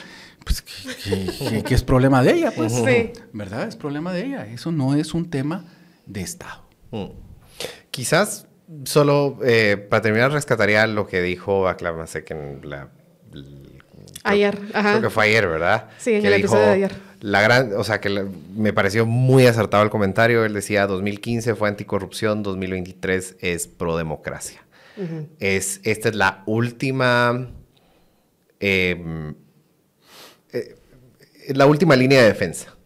Pues que, es problema de ella, pues. Sí. ¿Verdad? Es problema de ella. Eso no es un tema de Estado. Mm.
Quizás solo eh, para terminar rescataría lo que dijo Aclamasek en la...
Ayer,
Creo que fue ayer, ¿verdad?
Sí, en el episodio de ayer.
La gran, o sea, que me pareció muy acertado el comentario. Él decía, 2015 fue anticorrupción, 2023 es prodemocracia. es, esta es la última... Em, eh, la última línea de defensa.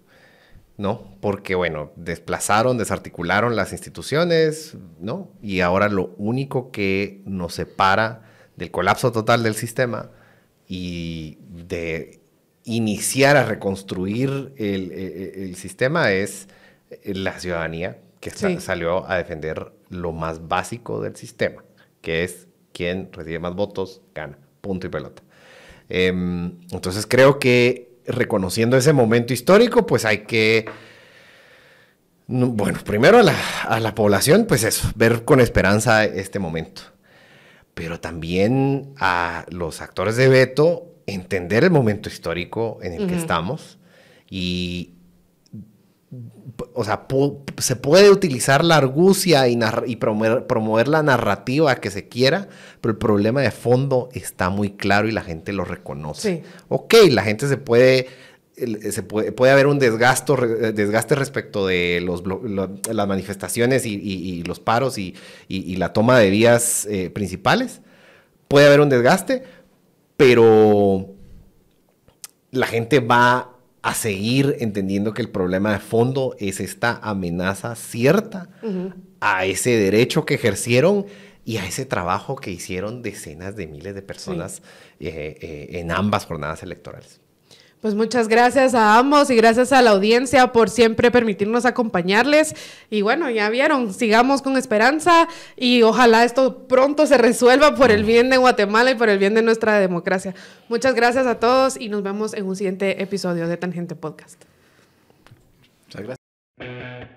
¿no? Porque, bueno, desplazaron, desarticularon las instituciones, ¿no? Y ahora lo único que nos separa del colapso total del sistema y de iniciar a reconstruir el, sistema es la ciudadanía que salió a defender lo más básico del sistema, que es quien recibe más votos, gana, punto y pelota. Em, entonces creo que reconociendo ese momento histórico, pues hay que, bueno, primero a la, población, pues eso, ver con esperanza este momento. Pero también a los actores de veto entender el momento histórico en el que estamos y, o sea, se puede utilizar la argucia y, y promover, la narrativa que se quiera, pero el problema de fondo está muy claro y la gente lo reconoce. Ok, la gente se puede, se puede, puede haber un desgasto, desgaste respecto de los, las manifestaciones y, los paros y, la toma de vías eh, principales. Puede haber un desgaste, pero la gente va a seguir entendiendo que el problema de fondo es esta amenaza cierta a ese derecho que ejercieron y a ese trabajo que hicieron decenas de miles de personas eh, eh, en ambas jornadas electorales.
Pues muchas gracias a ambos y gracias a la audiencia por siempre permitirnos acompañarles. Y bueno, ya vieron, sigamos con esperanza y ojalá esto pronto se resuelva por el bien de Guatemala y por el bien de nuestra democracia. Muchas gracias a todos y nos vemos en un siguiente episodio de Tangente Podcast. Muchas gracias.